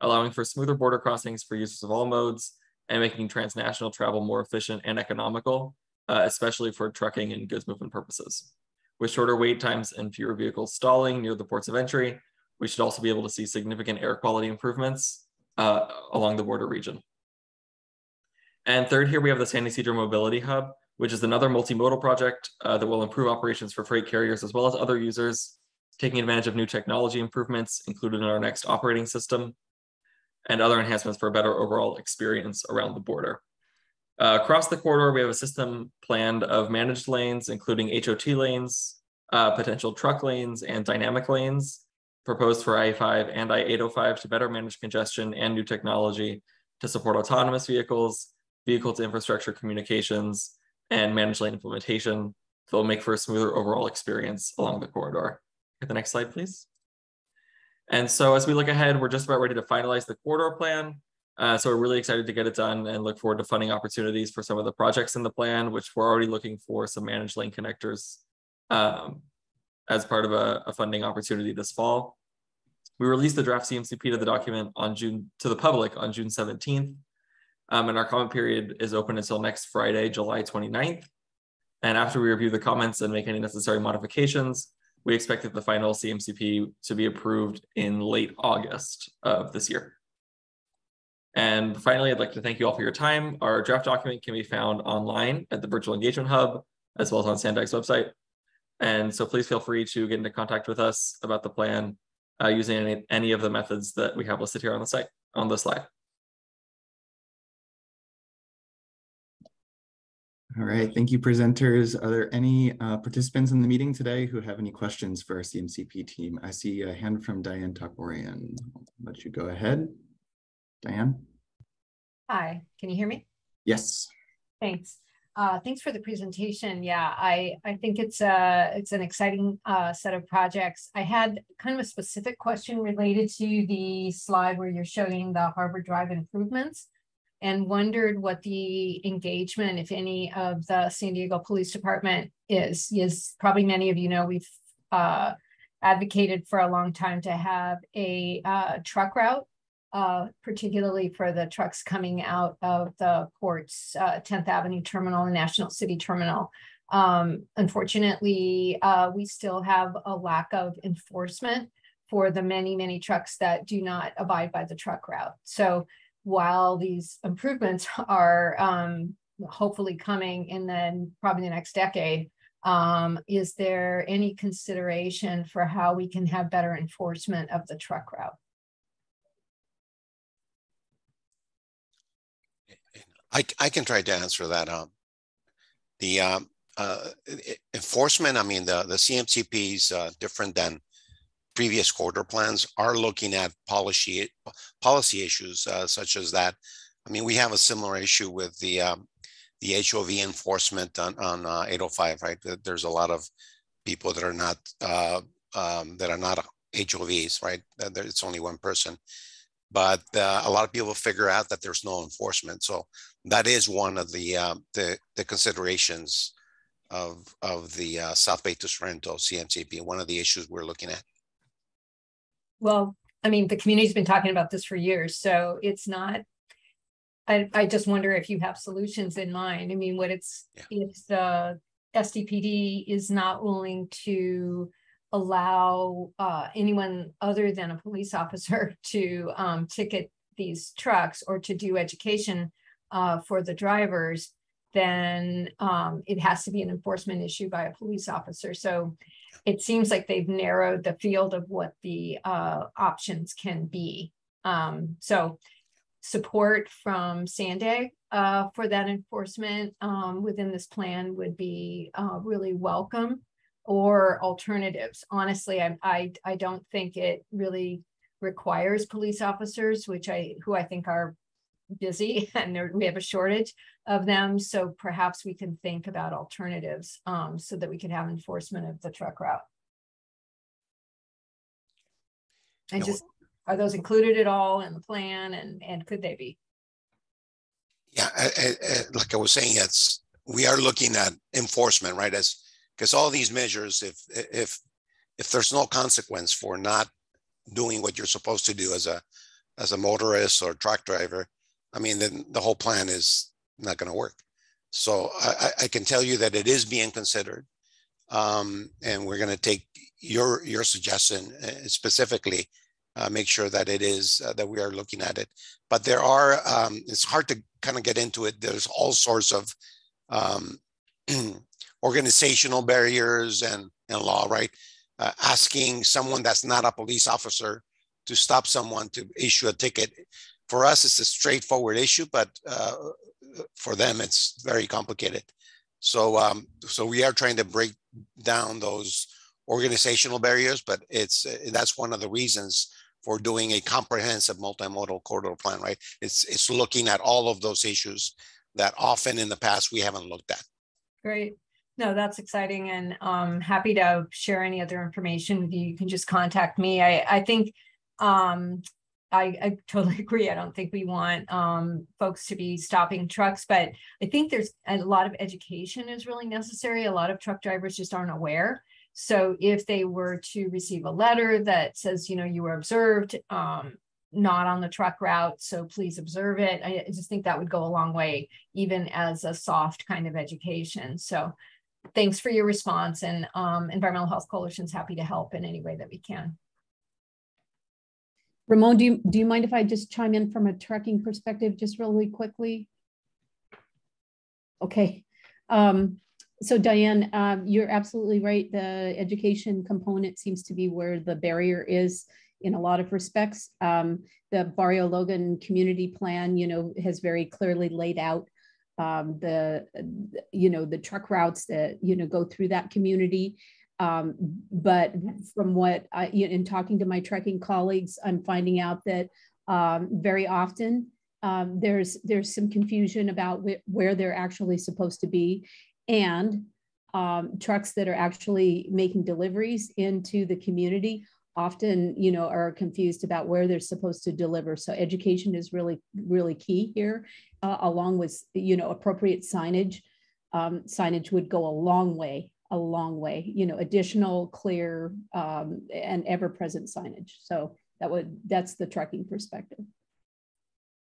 allowing for smoother border crossings for users of all modes and making transnational travel more efficient and economical, uh, especially for trucking and goods movement purposes. With shorter wait times and fewer vehicles stalling near the ports of entry, we should also be able to see significant air quality improvements uh, along the border region. And third, here we have the San Ysidro Mobility Hub, which is another multimodal project uh, that will improve operations for freight carriers as well as other users, taking advantage of new technology improvements included in our next operating system and other enhancements for a better overall experience around the border. Uh, across the corridor, we have a system planned of managed lanes, including HOT lanes, uh, potential truck lanes, and dynamic lanes proposed for I-5 and I-805 to better manage congestion and new technology to support autonomous vehicles, vehicle to infrastructure communications, and manage lane implementation that will make for a smoother overall experience along the corridor. The next slide, please. And so as we look ahead, we're just about ready to finalize the corridor plan. Uh, so we're really excited to get it done and look forward to funding opportunities for some of the projects in the plan, which we're already looking for some managed lane connectors um, as part of a, a, funding opportunity this fall. We released the draft CMCP to the document on June to the public on June 17th. Um, and our comment period is open until next Friday, July 29th. And after we review the comments and make any necessary modifications, we expect that the final CMCP to be approved in late August of this year. And finally, I'd like to thank you all for your time. Our draft document can be found online at the Virtual Engagement Hub, as well as on SANDAG's website. And so please feel free to get into contact with us about the plan uh, using any, any of the methods that we have listed here on the site, on the slide. All right, thank you presenters. Are there any uh, participants in the meeting today who have any questions for our CMCP team? I see a hand from Diane Takvorian. Let you go ahead. Diane? Hi, can you hear me? Yes. Thanks. Uh, thanks for the presentation. Yeah, I, I think it's a it's an exciting uh, set of projects. I had kind of a specific question related to the slide where you're showing the Harbor Drive improvements and wondered what the engagement, if any, of the San Diego Police Department is. Is probably many of you know we've uh, advocated for a long time to have a uh, truck route uh, particularly for the trucks coming out of the port's uh, 10th Avenue Terminal and National City Terminal. Um, unfortunately, uh, we still have a lack of enforcement for the many, many trucks that do not abide by the truck route. So while these improvements are um, hopefully coming in then probably the next decade, um, is there any consideration for how we can have better enforcement of the truck route? I, I can try to answer that. Um, the um, uh, enforcement, I mean, the, the CMCPs, uh, different than previous quarter plans, are looking at policy, policy issues uh, such as that. I mean, we have a similar issue with the um, the HOV enforcement on, on uh, 805, right? There's a lot of people that are not uh, um, that are not HOVs, right? It's only one person but uh, a lot of people figure out that there's no enforcement. So that is one of the uh, the, the, considerations of of the uh, South Bay to Sorrento CMCP. One of the issues we're looking at. Well, I mean, the community's been talking about this for years, so it's not. I, I just wonder if you have solutions in mind. I mean, what it's yeah. if the SDPD is not willing to allow uh, anyone other than a police officer to um, ticket these trucks or to do education uh, for the drivers, then um, it has to be an enforcement issue by a police officer. So it seems like they've narrowed the field of what the uh, options can be. Um, so support from SANDAG uh, for that enforcement um, within this plan would be uh, really welcome or alternatives. Honestly, I, I, I don't think it really requires police officers, which I who I think are busy and there, we have a shortage of them. So perhaps we can think about alternatives um, so that we can have enforcement of the truck route. And just are those included at all in the plan and and could they be? Yeah, I, I, like I was saying, it's we are looking at enforcement, right? As because all these measures, if if if there's no consequence for not doing what you're supposed to do as a as a motorist or truck driver, I mean, then the whole plan is not going to work. So I, I, can tell you that it is being considered, um, and we're going to take your your suggestion uh, specifically, uh, make sure that it is uh, that we are looking at it. But there are um, it's hard to kind of get into it. There's all sorts of um, organizational barriers and, and law, right? Uh, asking someone that's not a police officer to stop someone to issue a ticket. For us, it's a straightforward issue, but uh, for them, it's very complicated. So, um, so we are trying to break down those organizational barriers, but it's that's one of the reasons for doing a comprehensive multimodal corridor plan, right? It's it's looking at all of those issues that often in the past we haven't looked at. Great. No, that's exciting and um happy to share any other information with you. You can just contact me. I, I think um I, I totally agree. I don't think we want um, folks to be stopping trucks, but I think there's a lot of education is really necessary. A lot of truck drivers just aren't aware. So if they were to receive a letter that says, you know, you were observed, um, not on the truck route, so please observe it. I just think that would go a long way, even as a soft kind of education. So thanks for your response and um, Environmental Health Coalition is happy to help in any way that we can. Ramon, do you, do you mind if I just chime in from a trucking perspective just really quickly? Okay. Um, so Diane, um, you're absolutely right. The education component seems to be where the barrier is in a lot of respects. Um, the Barrio Logan community plan, you know, has very clearly laid out um, the, you know, the truck routes that, you know, go through that community. Um, but from what I, in talking to my trucking colleagues, I'm finding out that um, very often um, there's there's some confusion about wh where they're actually supposed to be, and um, trucks that are actually making deliveries into the community often you know are confused about where they're supposed to deliver. So education is really really key here uh, along with you know appropriate signage. Um, signage would go a long way a long way you know additional clear um, and ever-present signage. So that would that's the trucking perspective.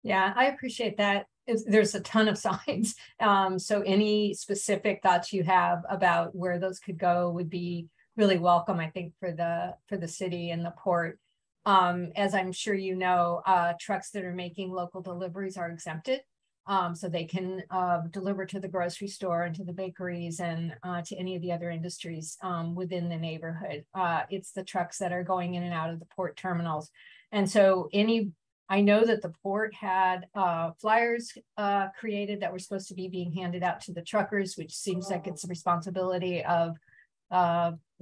Yeah i appreciate that. There's a ton of signs. Um, so any specific thoughts you have about where those could go would be really welcome, I think, for the for the city and the port. Um, as I'm sure you know, uh, trucks that are making local deliveries are exempted. Um, so they can uh, deliver to the grocery store and to the bakeries and uh, to any of the other industries um, within the neighborhood. Uh, it's the trucks that are going in and out of the port terminals. And so any, I know that the port had uh, flyers uh, created that were supposed to be being handed out to the truckers, which seems like it's the responsibility of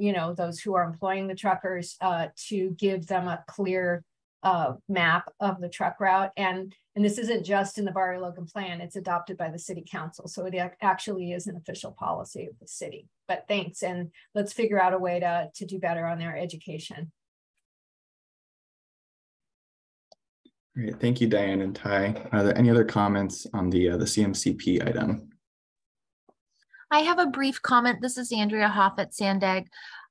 you know, those who are employing the truckers uh, to give them a clear uh, map of the truck route. And, and this isn't just in the Barrio Logan plan, it's adopted by the city council. So it actually is an official policy of the city. But thanks, and let's figure out a way to, to do better on their education. Great, thank you, Diane and Ty. Are there any other comments on the uh, the CMCP item? I have a brief comment. This is Andrea Hoff at SANDAG.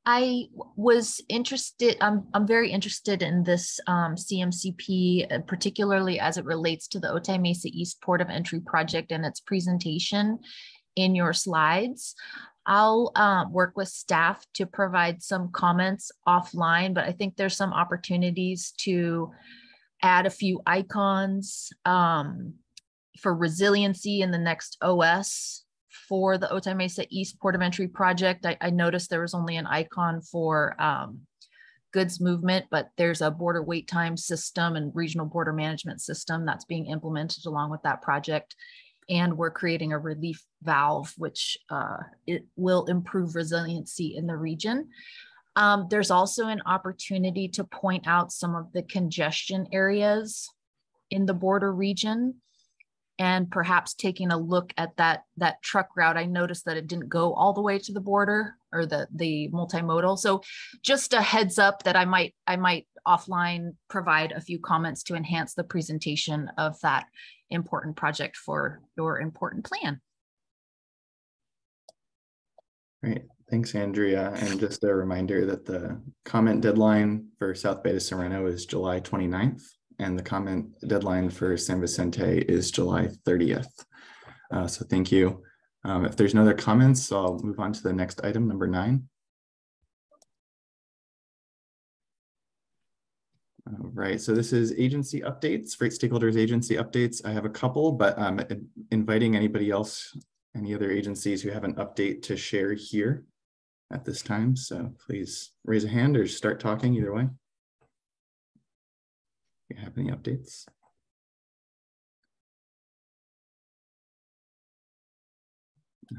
I was interested, I'm, I'm very interested in this um, CMCP, uh, particularly as it relates to the Otay Mesa East Port of Entry project and its presentation in your slides. I'll uh, work with staff to provide some comments offline, but I think there's some opportunities to add a few icons um, for resiliency in the next OS for the Otay Mesa East Port of Entry project, I, I noticed there was only an icon for um, goods movement, but there's a border wait time system and regional border management system that's being implemented along with that project. And we're creating a relief valve, which uh, it will improve resiliency in the region. Um, there's also an opportunity to point out some of the congestion areas in the border region and perhaps taking a look at that that truck route i noticed that it didn't go all the way to the border or the the multimodal so just a heads up that i might i might offline provide a few comments to enhance the presentation of that important project for your important plan Great. Thanks, Andrea. And just a reminder that the comment deadline for South Bay to Sorrento is July 29th and the comment deadline for San Vicente is July 30th. Uh, so thank you. Um, if there's no other comments, I'll move on to the next item, number nine. All right, so this is agency updates, freight stakeholders agency updates. I have a couple, but I'm um, inviting anybody else, any other agencies who have an update to share here at this time. So please raise a hand or start talking either way you have any updates?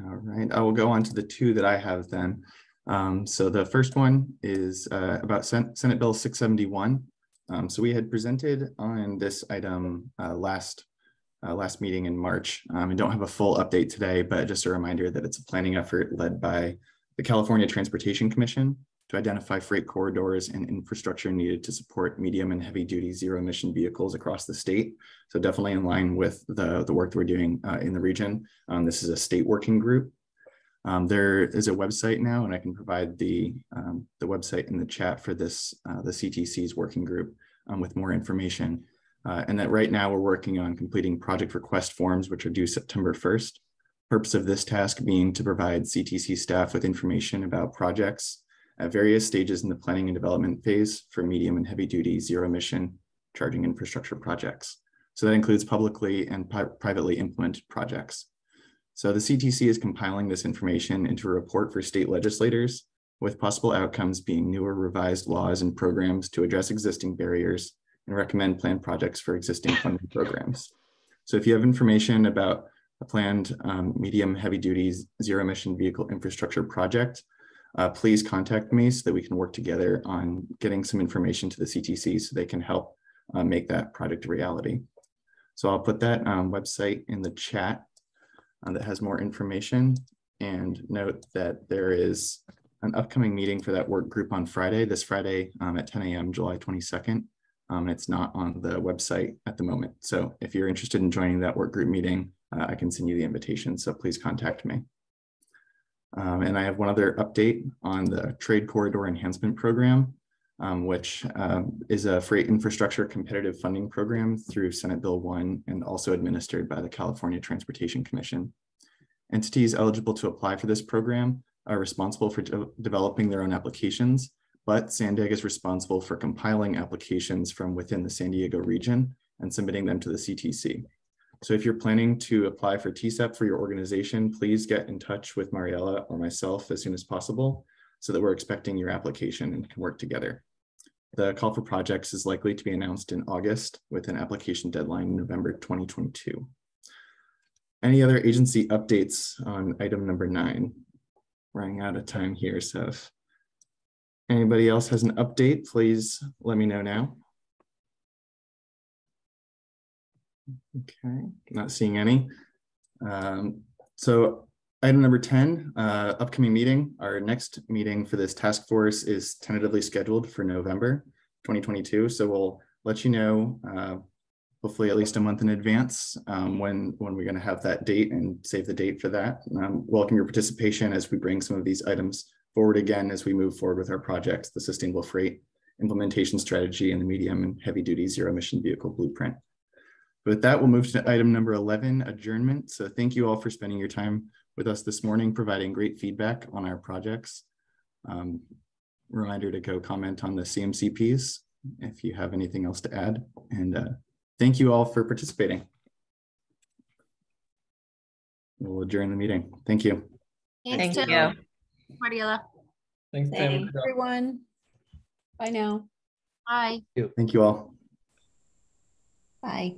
All right, I will go on to the two that I have then. Um, so the first one is uh, about Sen Senate Bill 671. Um, so we had presented on this item uh, last uh, last meeting in March. Um, I don't have a full update today, but just a reminder that it's a planning effort led by the California Transportation Commission to identify freight corridors and infrastructure needed to support medium and heavy duty zero emission vehicles across the state. So definitely in line with the, the work that we're doing uh, in the region. Um, this is a state working group. Um, there is a website now, and I can provide the, um, the website in the chat for this, uh, the CTC's working group um, with more information. Uh, and that right now we're working on completing project request forms, which are due September 1st. Purpose of this task being to provide CTC staff with information about projects at various stages in the planning and development phase for medium and heavy duty zero emission charging infrastructure projects. So that includes publicly and privately implemented projects. So the CTC is compiling this information into a report for state legislators with possible outcomes being newer revised laws and programs to address existing barriers and recommend planned projects for existing funding programs. So if you have information about a planned um, medium heavy duty zero emission vehicle infrastructure project, uh, please contact me so that we can work together on getting some information to the CTC so they can help uh, make that project a reality. So I'll put that um, website in the chat uh, that has more information and note that there is an upcoming meeting for that work group on Friday, this Friday um, at 10 a.m., July 22nd. Um, it's not on the website at the moment. So if you're interested in joining that work group meeting, uh, I can send you the invitation. So please contact me. Um, and I have one other update on the Trade Corridor Enhancement Program, um, which um, is a freight infrastructure competitive funding program through Senate Bill 1 and also administered by the California Transportation Commission. Entities eligible to apply for this program are responsible for de developing their own applications, but SANDAG is responsible for compiling applications from within the San Diego region and submitting them to the CTC. So if you're planning to apply for TCEP for your organization, please get in touch with Mariella or myself as soon as possible so that we're expecting your application and can work together. The call for projects is likely to be announced in August with an application deadline in November 2022. Any other agency updates on item number nine? Running out of time here, so if anybody else has an update, please let me know now. Okay, not seeing any. Um, so item number 10, uh, upcoming meeting. Our next meeting for this task force is tentatively scheduled for November 2022. So we'll let you know, uh, hopefully at least a month in advance um, when, when we're gonna have that date and save the date for that. Um, welcome your participation as we bring some of these items forward again as we move forward with our projects, the sustainable freight implementation strategy and the medium and heavy duty zero emission vehicle blueprint. With that, we'll move to item number 11, adjournment. So thank you all for spending your time with us this morning, providing great feedback on our projects. Um, reminder to go comment on the CMCPs if you have anything else to add. And uh, thank you all for participating. We'll adjourn the meeting. Thank you. Thanks, Thank Tim. you. Mariela. Thanks, Thanks, Tim. everyone. Bye now. Bye. Thank you all. Bye.